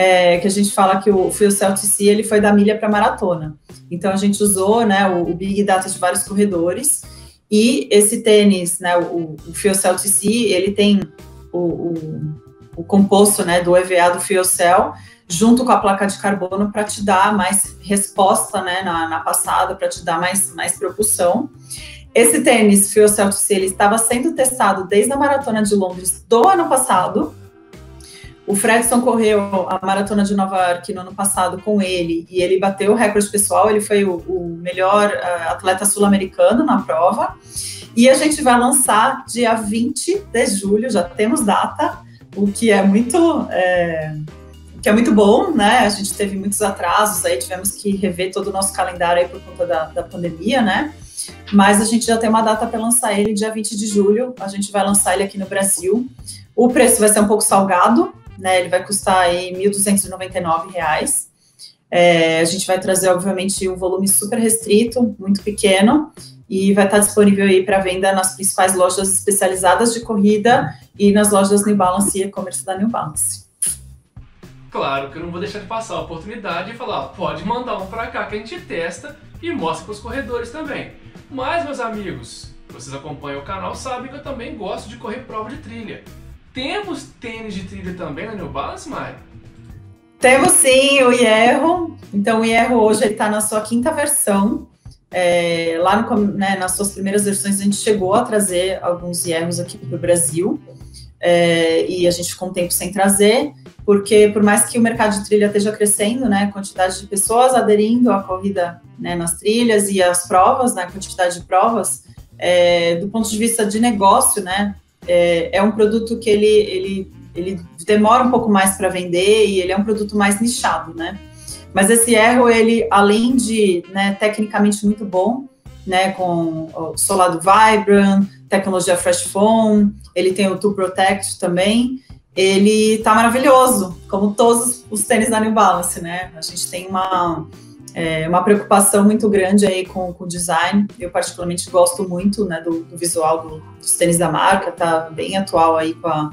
é, que a gente fala que o FuelCell TC ele foi da milha para maratona. Então a gente usou né, o, o, Big Data de vários corredores e esse tênis, né, o, o FuelCell TC, ele tem o, o, o composto né, do EVA do FuelCell, junto com a placa de carbono para te dar mais resposta né, na, na passada, para te dar mais, mais propulsão. Esse tênis Fuel Celtics, ele estava sendo testado desde a Maratona de Londres do ano passado. O Fredson correu a Maratona de Nova York no ano passado com ele e ele bateu o recorde pessoal, ele foi o, o melhor uh, atleta sul-americano na prova. E a gente vai lançar dia 20 de julho, já temos data, o que é muito... É, que é muito bom, né? A gente teve muitos atrasos aí, tivemos que rever todo o nosso calendário aí por conta da, da pandemia, né? Mas a gente já tem uma data para lançar ele, dia 20 de julho. A gente vai lançar ele aqui no Brasil. O preço vai ser um pouco salgado, né? Ele vai custar aí R$ 1.299. É, a gente vai trazer, obviamente, um volume super restrito, muito pequeno, e vai estar disponível aí para venda nas principais lojas especializadas de corrida e nas lojas New Balance e e-commerce da New Balance. Claro que eu não vou deixar de passar a oportunidade e falar, pode mandar um para cá que a gente testa e mostra para os corredores também. Mas, meus amigos, vocês acompanham o canal sabem que eu também gosto de correr prova de trilha. Temos tênis de trilha também na New Balance, Mari? Temos sim o Hierro. Então, o Hierro hoje está na sua quinta versão. É, lá no, né, nas suas primeiras versões, a gente chegou a trazer alguns Hierros aqui para o Brasil. É, e a gente ficou um tempo sem trazer porque por mais que o mercado de trilha esteja crescendo, né, a quantidade de pessoas aderindo à corrida né, nas trilhas e às provas, né, a quantidade de provas, é, do ponto de vista de negócio, né, é, é um produto que ele, ele, ele demora um pouco mais para vender e ele é um produto mais nichado, né. Mas esse erro, ele, além de né, tecnicamente muito bom, né, com o solado Vibrant, tecnologia Fresh Foam, ele tem o Tool Protect também, ele tá maravilhoso, como todos os tênis da New Balance, né? A gente tem uma, é, uma preocupação muito grande aí com, o design. Eu particularmente gosto muito né, do, do visual do, dos tênis da marca, tá bem atual aí com a,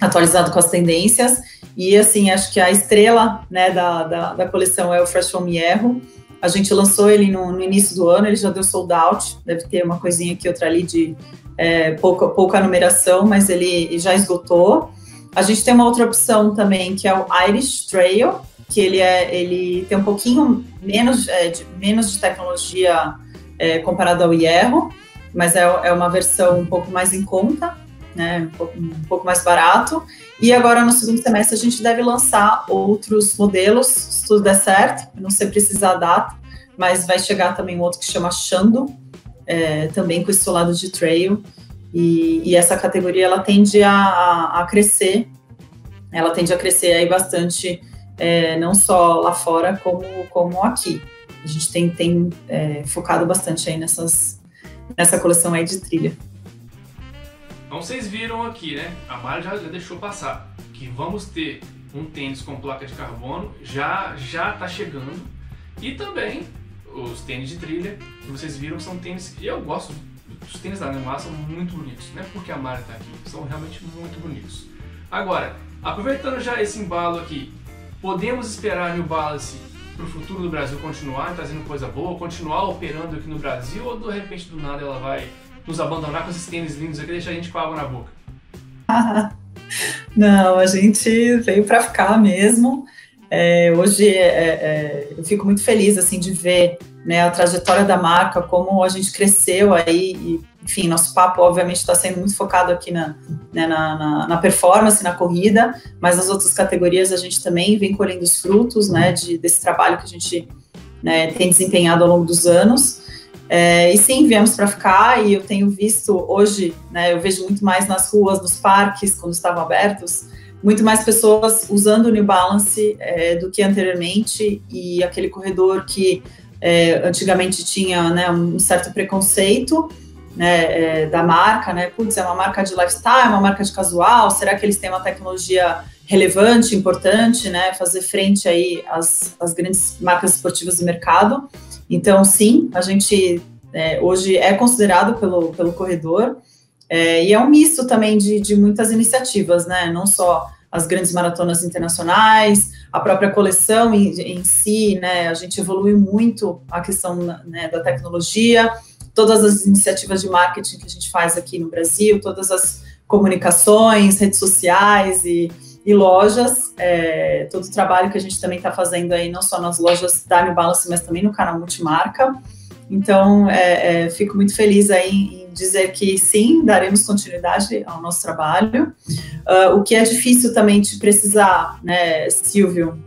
atualizado com as tendências. E assim, acho que a estrela né, da, da, da coleção é o Fresh Foam Hierro. A gente lançou ele no, no, início do ano, ele já deu sold out, deve ter uma coisinha aqui, outra ali de é, pouca, pouca numeração, mas ele já esgotou. A gente tem uma outra opção também, que é o Irish Trail, que ele, é, ele tem um pouquinho menos, é, de, menos de tecnologia é, comparado ao Hierro, mas é, é uma versão um pouco mais em conta, né, um pouco, um pouco mais barato. E agora, no segundo semestre, a gente deve lançar outros modelos, se tudo der certo, não sei precisar a data, mas vai chegar também um outro que chama Shando, é, também com esse lado de trail. E, e, essa categoria ela tende a, a, crescer, ela tende a crescer aí bastante, é, não só lá fora como, como aqui. A gente tem, tem é, focado bastante aí nessas, nessa coleção aí de trilha. Então vocês viram aqui, né? A Mari já, já deixou passar que vamos ter um tênis com placa de carbono, já já está chegando. E também os tênis de trilha, que vocês viram, são tênis. E eu gosto, os tênis da Neymar são muito bonitos, não é porque a Mari está aqui, são realmente muito bonitos. Agora, aproveitando já esse embalo aqui, podemos esperar New Balance para o futuro do Brasil continuar trazendo coisa boa, continuar operando aqui no Brasil, ou de repente do nada ela vai nos abandonar com esses tênis lindos aqui e deixar a gente com água na boca? Não, a gente veio para ficar mesmo. É, hoje é, é, eu fico muito feliz assim de ver né, a trajetória da marca, como a gente cresceu aí, e, enfim, nosso papo obviamente está sendo muito focado aqui na, né, na, na, na, performance, na corrida, mas nas outras categorias a gente também vem colhendo os frutos né, de, desse trabalho que a gente né, tem desempenhado ao longo dos anos. É, e sim, viemos para ficar e eu tenho visto hoje, né, eu vejo muito mais nas ruas, nos parques, quando estavam abertos, muito mais pessoas usando o New Balance é, do que anteriormente e aquele corredor que é, antigamente tinha né, um certo preconceito né, é, da marca, né? Putz, é uma marca de lifestyle, é uma marca de casual, será que eles têm uma tecnologia relevante, importante, né? Fazer frente aí às, às grandes marcas esportivas do mercado. Então, sim, a gente é, hoje é considerado pelo, pelo corredor, é, e é um misto também de, de muitas iniciativas, né? Não só as grandes maratonas internacionais, a própria coleção em, em si, né? A gente evoluiu muito a questão né, da tecnologia, todas as iniciativas de marketing que a gente faz aqui no Brasil, todas as comunicações, redes sociais e, e lojas, é, todo o trabalho que a gente também está fazendo aí, não só nas lojas da New Balance, mas também no canal Multimarca. Então, é, é, fico muito feliz aí em dizer que sim, daremos continuidade ao nosso trabalho. Uh, o que é difícil também de precisar, né, Silvio,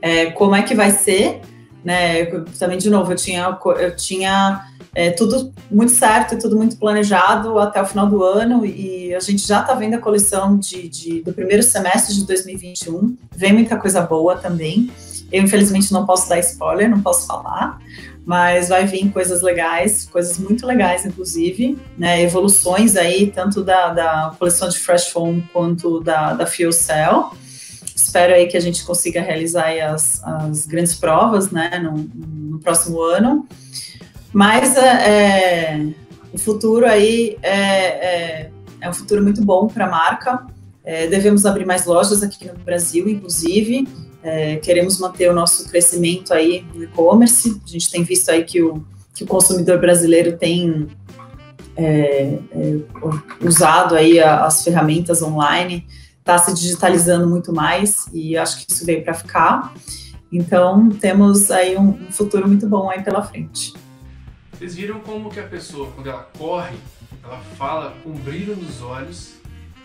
é, como é que vai ser, né? Também, de novo, eu tinha, eu tinha é, tudo muito certo, tudo muito planejado até o final do ano e a gente já está vendo a coleção de, de, do primeiro semestre de 2021. Vem muita coisa boa também. Eu, infelizmente, não posso dar spoiler, não posso falar, mas vai vir coisas legais, coisas muito legais, inclusive, né? Evoluções aí, tanto da, da coleção de Fresh Foam quanto da, da Fuel Cell. Espero aí que a gente consiga realizar as, as grandes provas, né, no, no próximo ano. Mas é, é, o futuro aí é, é, é, um futuro muito bom para a marca. É, devemos abrir mais lojas aqui no Brasil, inclusive. É, queremos manter o nosso crescimento aí no e-commerce. A gente tem visto aí que o, que o consumidor brasileiro tem é, usado aí as ferramentas online, está se digitalizando muito mais e acho que isso veio para ficar. Então temos aí um, um futuro muito bom aí pela frente. Vocês viram como que a pessoa, quando ela corre, ela fala com brilho nos olhos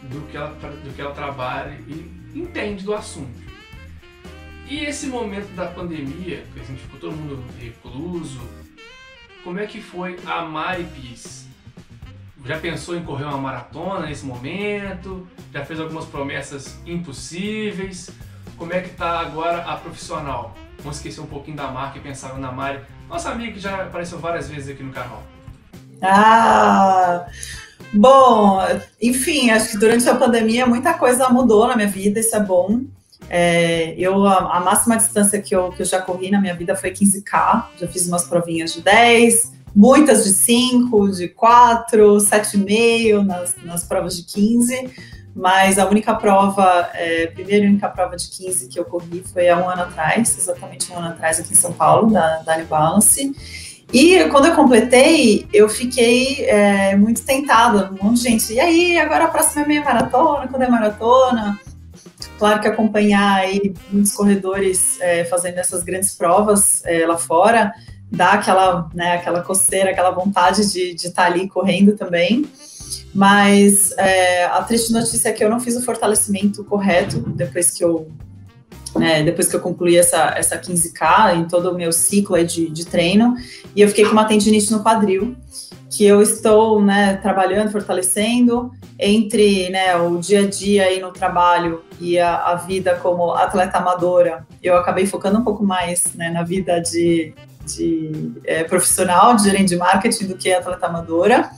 do que ela, do que ela trabalha e entende do assunto. E esse momento da pandemia, que a gente ficou todo mundo recluso, como é que foi a Mari Pis? Já pensou em correr uma maratona nesse momento? Já fez algumas promessas impossíveis? Como é que tá agora a profissional? Vamos esquecer um pouquinho da marca e pensar na Mari nossa amiga que já apareceu várias vezes aqui no canal. Ah, bom, enfim, acho que durante a pandemia muita coisa mudou na minha vida, isso é bom. É, eu, a, a, máxima distância que eu, que eu já corri na minha vida foi 15K, já fiz umas provinhas de 10, muitas de 5, de 4, 7,5 nas, nas provas de 15 mas a única prova, é, primeira e única prova de 15 que eu corri foi há um ano atrás, exatamente um ano atrás aqui em São Paulo, da, da Balance. E quando eu completei, eu fiquei é, muito tentada, um monte de gente. E aí, agora a próxima é meia maratona, quando é maratona? Claro que acompanhar aí muitos corredores é, fazendo essas grandes provas é, lá fora dá aquela, né, aquela coceira, aquela vontade de estar tá ali correndo também. Mas é, a triste notícia é que eu não fiz o fortalecimento correto depois que eu, né, depois que eu concluí essa, essa 15K em todo o meu ciclo de, de treino, e eu fiquei com uma tendinite no quadril, que eu estou né, trabalhando, fortalecendo, entre né, o dia a dia aí no trabalho e a, a, vida como atleta amadora, eu acabei focando um pouco mais né, na vida de, de é, profissional, de gerente de marketing, do que atleta amadora.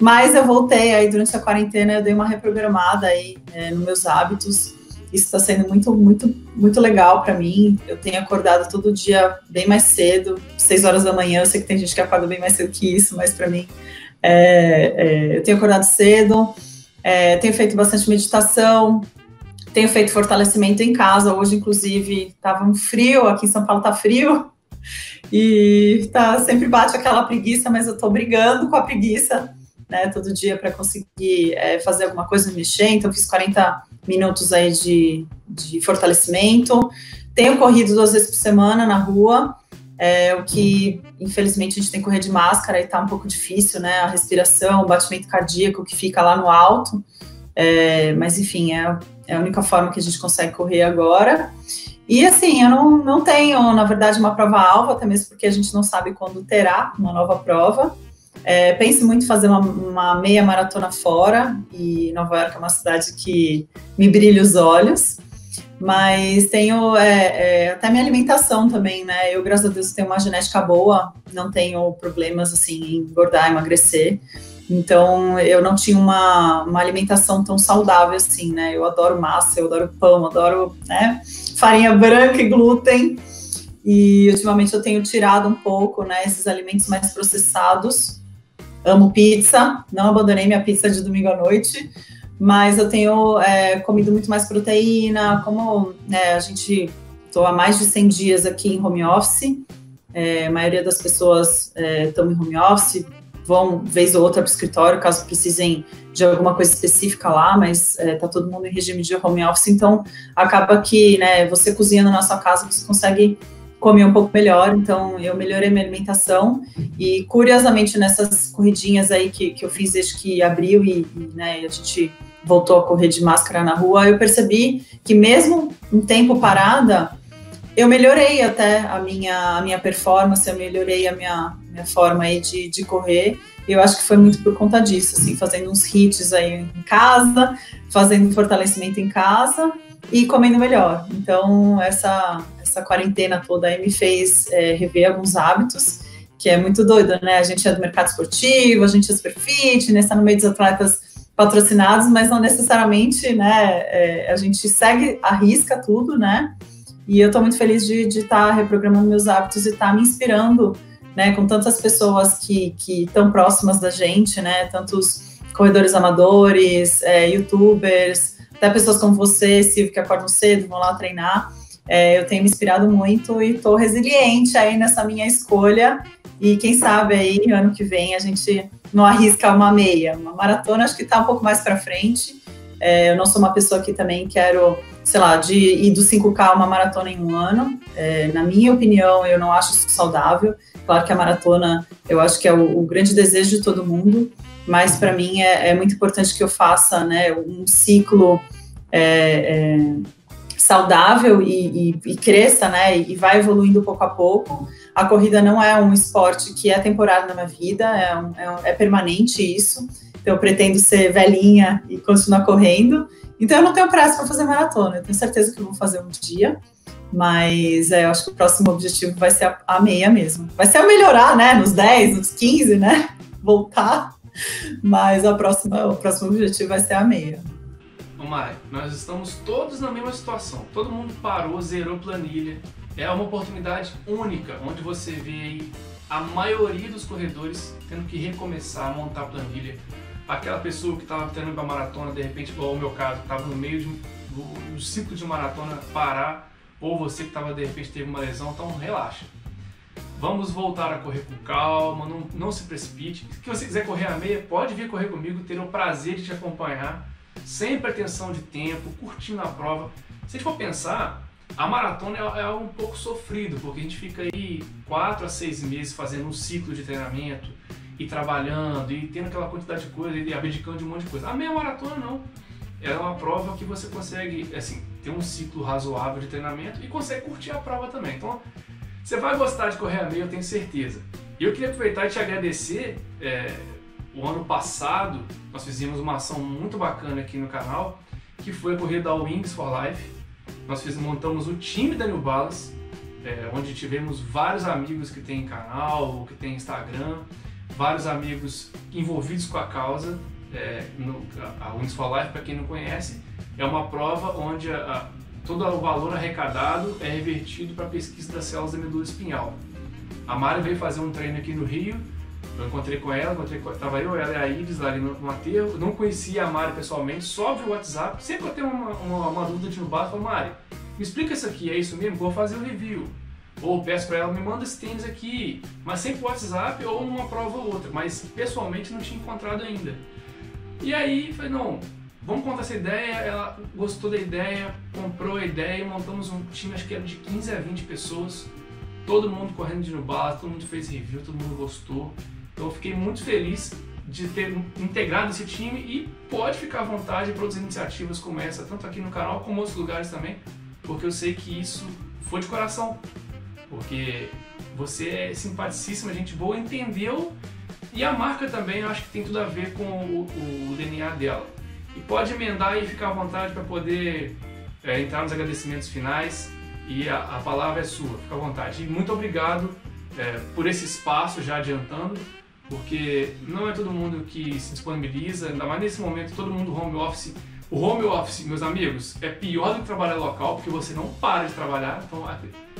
Mas eu voltei aí durante a quarentena, eu dei uma reprogramada aí é, nos meus hábitos. Isso está sendo muito, muito, muito legal para mim. Eu tenho acordado todo dia bem mais cedo, 6 horas da manhã. Eu sei que tem gente que acorda bem mais cedo que isso, mas para mim, é, é, eu tenho acordado cedo, é, tenho feito bastante meditação, tenho feito fortalecimento em casa. Hoje, inclusive, estava um frio, aqui em São Paulo tá frio, e tá, sempre bate aquela preguiça, mas eu estou brigando com a preguiça né, todo dia para conseguir é, fazer alguma coisa, mexer. Então, fiz 40 minutos aí de, de fortalecimento. Tenho corrido duas vezes por semana na rua, é, o que, infelizmente, a gente tem que correr de máscara e tá um pouco difícil, né? A respiração, o batimento cardíaco que fica lá no alto. É, mas, enfim, é, é a única forma que a gente consegue correr agora. E assim, eu não, não tenho, na verdade, uma prova-alvo, até mesmo porque a gente não sabe quando terá uma nova prova. É, penso muito em fazer uma, uma, meia maratona fora, e Nova York é uma cidade que me brilha os olhos, mas tenho é, é, até minha alimentação também, né? Eu, graças a Deus, tenho uma genética boa, não tenho problemas assim em engordar, emagrecer. Então, eu não tinha uma, uma alimentação tão saudável assim, né? Eu adoro massa, eu adoro pão, adoro né, farinha branca e glúten. E ultimamente eu tenho tirado um pouco, né, esses alimentos mais processados. Amo pizza, não abandonei minha pizza de domingo à noite, mas eu tenho é, comido muito mais proteína, como né, a gente estou há mais de 100 dias aqui em home office, é, a maioria das pessoas estão é, em home office, vão vez ou outra para o escritório, caso precisem de alguma coisa específica lá, mas é, todo mundo em regime de home office, então acaba que né, você cozinhando na sua casa, você consegue comer um pouco melhor, então eu melhorei minha alimentação e curiosamente nessas corridinhas aí que, que eu fiz desde que abriu e, e né, a gente voltou a correr de máscara na rua, eu percebi que mesmo um tempo parada, eu melhorei até a minha, a minha performance, eu melhorei a minha, minha forma aí de, de correr. Eu acho que foi muito por conta disso, assim, fazendo uns hits aí em casa, fazendo fortalecimento em casa e comendo melhor. Então, essa, essa quarentena toda aí me fez é, rever alguns hábitos, que é muito doido, né? A gente é do mercado esportivo, a gente é super fitness, está no meio dos atletas patrocinados, mas não necessariamente, né? É, a gente segue, arrisca tudo, né? E eu estou muito feliz de estar tá reprogramando meus hábitos e estar tá me inspirando, né? Com tantas pessoas que estão próximas da gente, né? Tantos corredores amadores, é, youtubers, até pessoas como você, Silvio, que acordam cedo, vão lá treinar. É, eu tenho me inspirado muito e estou resiliente aí nessa minha escolha. E quem sabe aí, ano que vem, a gente não arrisca uma meia. Uma maratona acho que está um pouco mais para frente. É, eu não sou uma pessoa que também quero, sei lá, de ir do 5K uma maratona em um ano. É, na minha opinião, eu não acho isso saudável. Claro que a maratona, eu acho que é o, o grande desejo de todo mundo mas para mim é, é, muito importante que eu faça né, um ciclo é, é, saudável e, e, e, cresça, né, e vai evoluindo pouco a pouco. A corrida não é um esporte que é temporário na minha vida, é, um, é, é permanente isso. Então, eu pretendo ser velhinha e continuar correndo. Então, eu não tenho pressa para fazer maratona. Eu tenho certeza que eu vou fazer um dia. Mas é, eu acho que o próximo objetivo vai ser a, a meia mesmo. Vai ser a melhorar, né? Nos 10, nos 15, né? Voltar mas a próxima, o próximo objetivo vai ser a meia. Ô Mari, nós estamos todos na mesma situação. Todo mundo parou, zerou planilha. É uma oportunidade única, onde você vê aí a maioria dos corredores tendo que recomeçar a montar planilha. Aquela pessoa que estava tendo uma maratona, de repente, igual o meu caso, estava no meio de, do ciclo de maratona, parar, ou você que estava de repente teve uma lesão, então relaxa Vamos voltar a correr com calma, não, não se precipite. Se você quiser correr a meia, pode vir correr comigo, ter o prazer de te acompanhar, sem pretensão de tempo, curtindo a prova. Se a gente for pensar, a maratona é, é algo um pouco sofrido, porque a gente fica aí 4 a 6 meses fazendo um ciclo de treinamento e trabalhando e tendo aquela quantidade de coisa e abdicando de um monte de coisa. A meia maratona não. Ela é uma prova que você consegue, assim, ter um ciclo razoável de treinamento e consegue curtir a prova também. Então, você vai gostar de correr a meia, eu tenho certeza. E eu queria aproveitar e te agradecer. É, o ano passado nós fizemos uma ação muito bacana aqui no canal, que foi a corrida da Wings for Life. Nós fizemos, montamos o time da New Balance, é, onde tivemos vários amigos que têm canal, que têm Instagram, vários amigos envolvidos com a causa. É, no, a Wings for Life, para quem não conhece, é uma prova onde a, todo o valor arrecadado é revertido para a pesquisa das células da medula espinhal. A Mari veio fazer um treino aqui no Rio, eu encontrei com ela, encontrei com, tava eu, ela e a Iris lá no, no aterro, não conhecia a Mari pessoalmente, só via o WhatsApp, sempre que eu tenho uma, uma, uma dúvida de no bar, falo, Mari, me explica isso aqui, é isso mesmo? Vou fazer o um review. Ou peço para ela, me manda esse tênis aqui, mas sempre por WhatsApp ou numa prova ou outra, mas pessoalmente não tinha encontrado ainda. E aí, falei, não, vamos contar essa ideia, ela gostou da ideia, comprou a ideia, montamos um time, acho que era de 15 a 20 pessoas, todo mundo correndo de bala, todo mundo fez review, todo mundo gostou. Então eu fiquei muito feliz de ter integrado esse time e pode ficar à vontade para outras iniciativas como essa, tanto aqui no canal como em outros lugares também, porque eu sei que isso foi de coração, porque você é simpaticíssima, gente boa, entendeu e a marca também eu acho que tem tudo a ver com o, o DNA dela. E pode emendar e ficar à vontade para poder é, entrar nos agradecimentos finais e a, a, palavra é sua, fica à vontade. E muito obrigado é, por esse espaço já adiantando, porque não é todo mundo que se disponibiliza, ainda mais nesse momento, todo mundo home office. O home office, meus amigos, é pior do que trabalhar local, porque você não para de trabalhar. Então,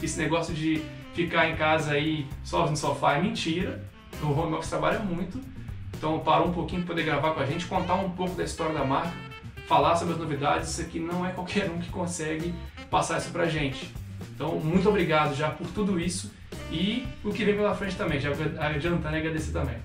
esse negócio de ficar em casa aí só no sofá é mentira. O home office trabalha muito. Então parou um pouquinho para poder gravar com a gente, contar um pouco da história da marca, falar sobre as novidades. Isso aqui não é qualquer um que consegue passar isso para a gente. Então muito obrigado já por tudo isso e o que vem pela frente também, já adiantando e agradecer também.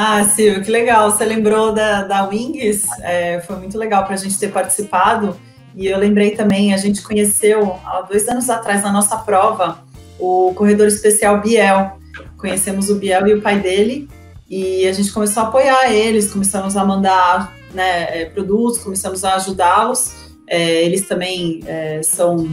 Ah, Silvio, que legal. Você lembrou da, da Wings? É, foi muito legal para a gente ter participado. E eu lembrei também, a gente conheceu há dois anos atrás na nossa prova o corredor especial Biel. Conhecemos o Biel e o pai dele e a gente começou a apoiar eles, começamos a mandar né, produtos, começamos a ajudá-los. É, eles também é, são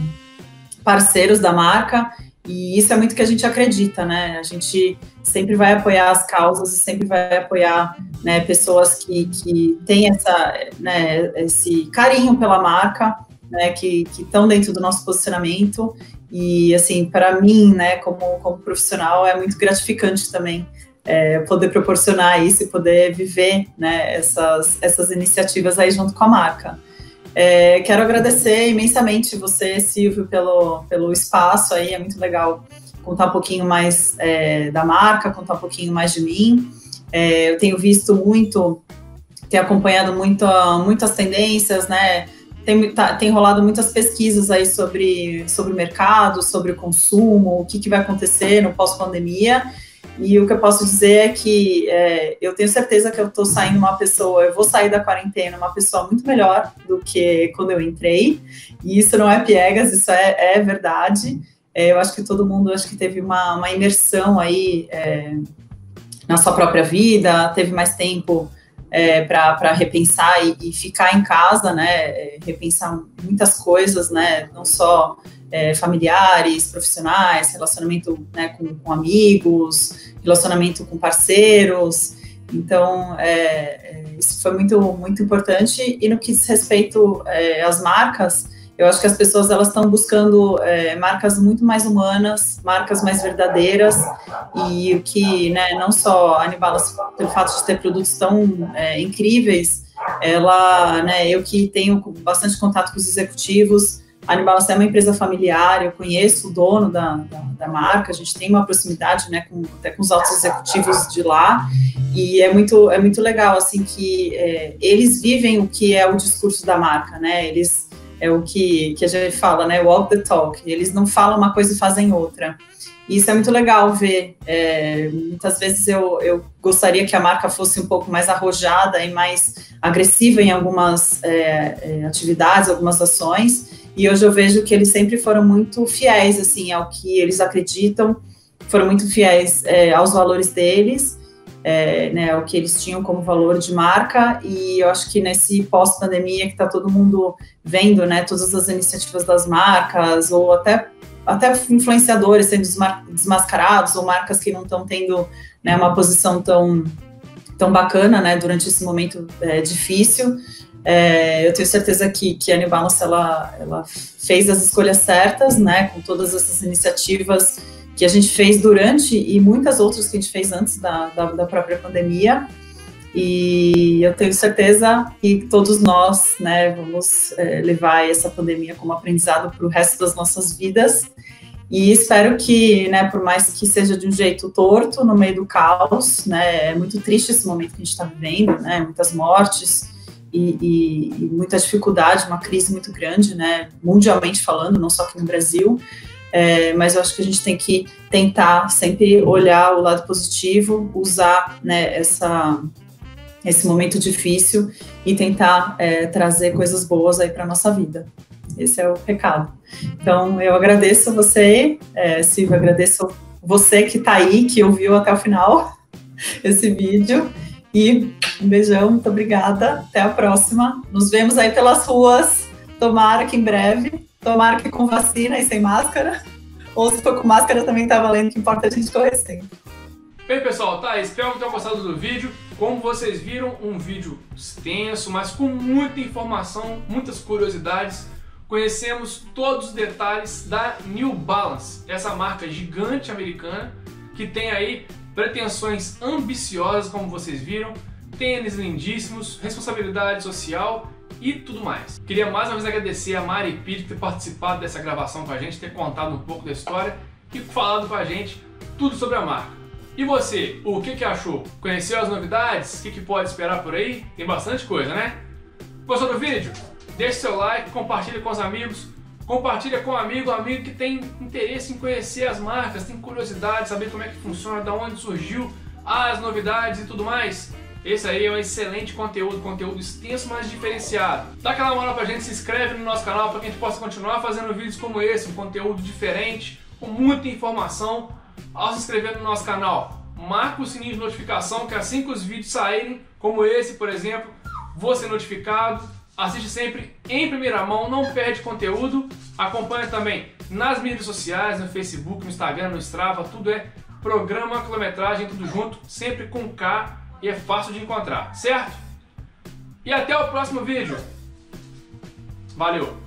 parceiros da marca e isso é muito que a gente acredita, né? A gente sempre vai apoiar as causas sempre vai apoiar né, pessoas que, que têm essa, né, esse carinho pela marca, né, que estão dentro do nosso posicionamento. E, assim, para mim, né, como, como profissional, é muito gratificante também é, poder proporcionar isso e poder viver né, essas, essas iniciativas aí junto com a marca. É, quero agradecer imensamente você, Silvio, pelo, pelo espaço aí, é muito legal contar um pouquinho mais é, da marca, contar um pouquinho mais de mim. É, eu tenho visto muito, tenho acompanhado muito, muitas tendências, né? Tem, tá, tem rolado muitas pesquisas aí sobre, sobre o mercado, sobre o consumo, o que, que vai acontecer no pós-pandemia. E o que eu posso dizer é que é, eu tenho certeza que eu estou saindo uma pessoa, eu vou sair da quarentena uma pessoa muito melhor do que quando eu entrei. E isso não é piegas, isso é, é verdade. É, eu acho que todo mundo acho que teve uma, uma imersão aí é, na sua própria vida, teve mais tempo é, para repensar e, e, ficar em casa, né? É, repensar muitas coisas, né? Não só é, familiares, profissionais, relacionamento né, com, com, amigos, relacionamento com parceiros. Então, é, é, isso foi muito, muito importante. E no que diz respeito é, às marcas, eu acho que as pessoas elas estão buscando é, marcas muito mais humanas, marcas mais verdadeiras e o que, né, não só a Anibalas, pelo fato de ter produtos tão é, incríveis, ela, né, eu que tenho bastante contato com os executivos, a é uma empresa familiar, eu conheço o dono da, da, da, marca, a gente tem uma proximidade, né, com, até com os altos executivos de lá, e é muito, é muito legal, assim, que é, eles vivem o que é o discurso da marca, né, eles, é o que, que a gente fala, né, walk the talk, eles não falam uma coisa e fazem outra. E isso é muito legal ver. É, muitas vezes eu, eu gostaria que a marca fosse um pouco mais arrojada e mais agressiva em algumas é, é, atividades, algumas ações, e hoje eu vejo que eles sempre foram muito fiéis, assim, ao que eles acreditam, foram muito fiéis é, aos valores deles, é, né, o que eles tinham como valor de marca, e eu acho que nesse pós-pandemia que está todo mundo vendo, né, todas as iniciativas das marcas, ou até, até influenciadores sendo desmascarados, ou marcas que não estão tendo né, uma posição tão, tão bacana, né, durante esse momento é, difícil, é, eu tenho certeza que, que a New Balance ela, ela fez as escolhas certas, né, com todas essas iniciativas que a gente fez durante e muitas outras que a gente fez antes da, da, da própria pandemia. E eu tenho certeza que todos nós, né, vamos é, levar essa pandemia como aprendizado para o resto das nossas vidas. E espero que, né, por mais que seja de um jeito torto, no meio do caos, né, é muito triste esse momento que a gente está vivendo, né, muitas mortes, e, e, e, muita dificuldade, uma crise muito grande, né, mundialmente falando, não só aqui no Brasil, é, mas eu acho que a gente tem que tentar sempre olhar o lado positivo, usar né, essa, esse momento difícil e tentar é, trazer coisas boas aí para nossa vida. Esse é o recado. Então, eu agradeço você, é, Silvia, agradeço você que está aí, que ouviu até o final esse vídeo. E um beijão, muito obrigada. Até a próxima. Nos vemos aí pelas ruas. Tomara que em breve. Tomara que com vacina e sem máscara. Ou se for com máscara também tá valendo, que importa a gente correr sempre. Bem, pessoal, tá? Espero que tenham gostado do vídeo. Como vocês viram, um vídeo extenso, mas com muita informação, muitas curiosidades. Conhecemos todos os detalhes da New Balance, essa marca gigante americana que tem aí pretensões ambiciosas, como vocês viram, tênis lindíssimos, responsabilidade social e tudo mais. Queria mais uma vez agradecer a Mari Pires por ter participado dessa gravação com a gente, ter contado um pouco da história e falado com a gente tudo sobre a marca. E você, o que, que achou? Conheceu as novidades? O que, que pode esperar por aí? Tem bastante coisa, né? Gostou do vídeo? Deixe seu like, compartilhe com os amigos, Compartilha com um amigo, um amigo que tem interesse em conhecer as marcas, tem curiosidade, saber como é que funciona, da onde surgiu as novidades e tudo mais. Esse aí é um excelente conteúdo, conteúdo extenso, mas diferenciado. Dá aquela moral pra gente, se inscreve no nosso canal para que a gente possa continuar fazendo vídeos como esse, um conteúdo diferente, com muita informação. Ao se inscrever no nosso canal, marca o sininho de notificação que assim que os vídeos saírem, como esse, por exemplo, vou ser notificado. Assiste sempre em primeira mão, não perde conteúdo. Acompanha também nas mídias sociais, no Facebook, no Instagram, no Strava, tudo é programa quilometragem, tudo junto, sempre com K e é fácil de encontrar, certo? E até o próximo vídeo. Valeu!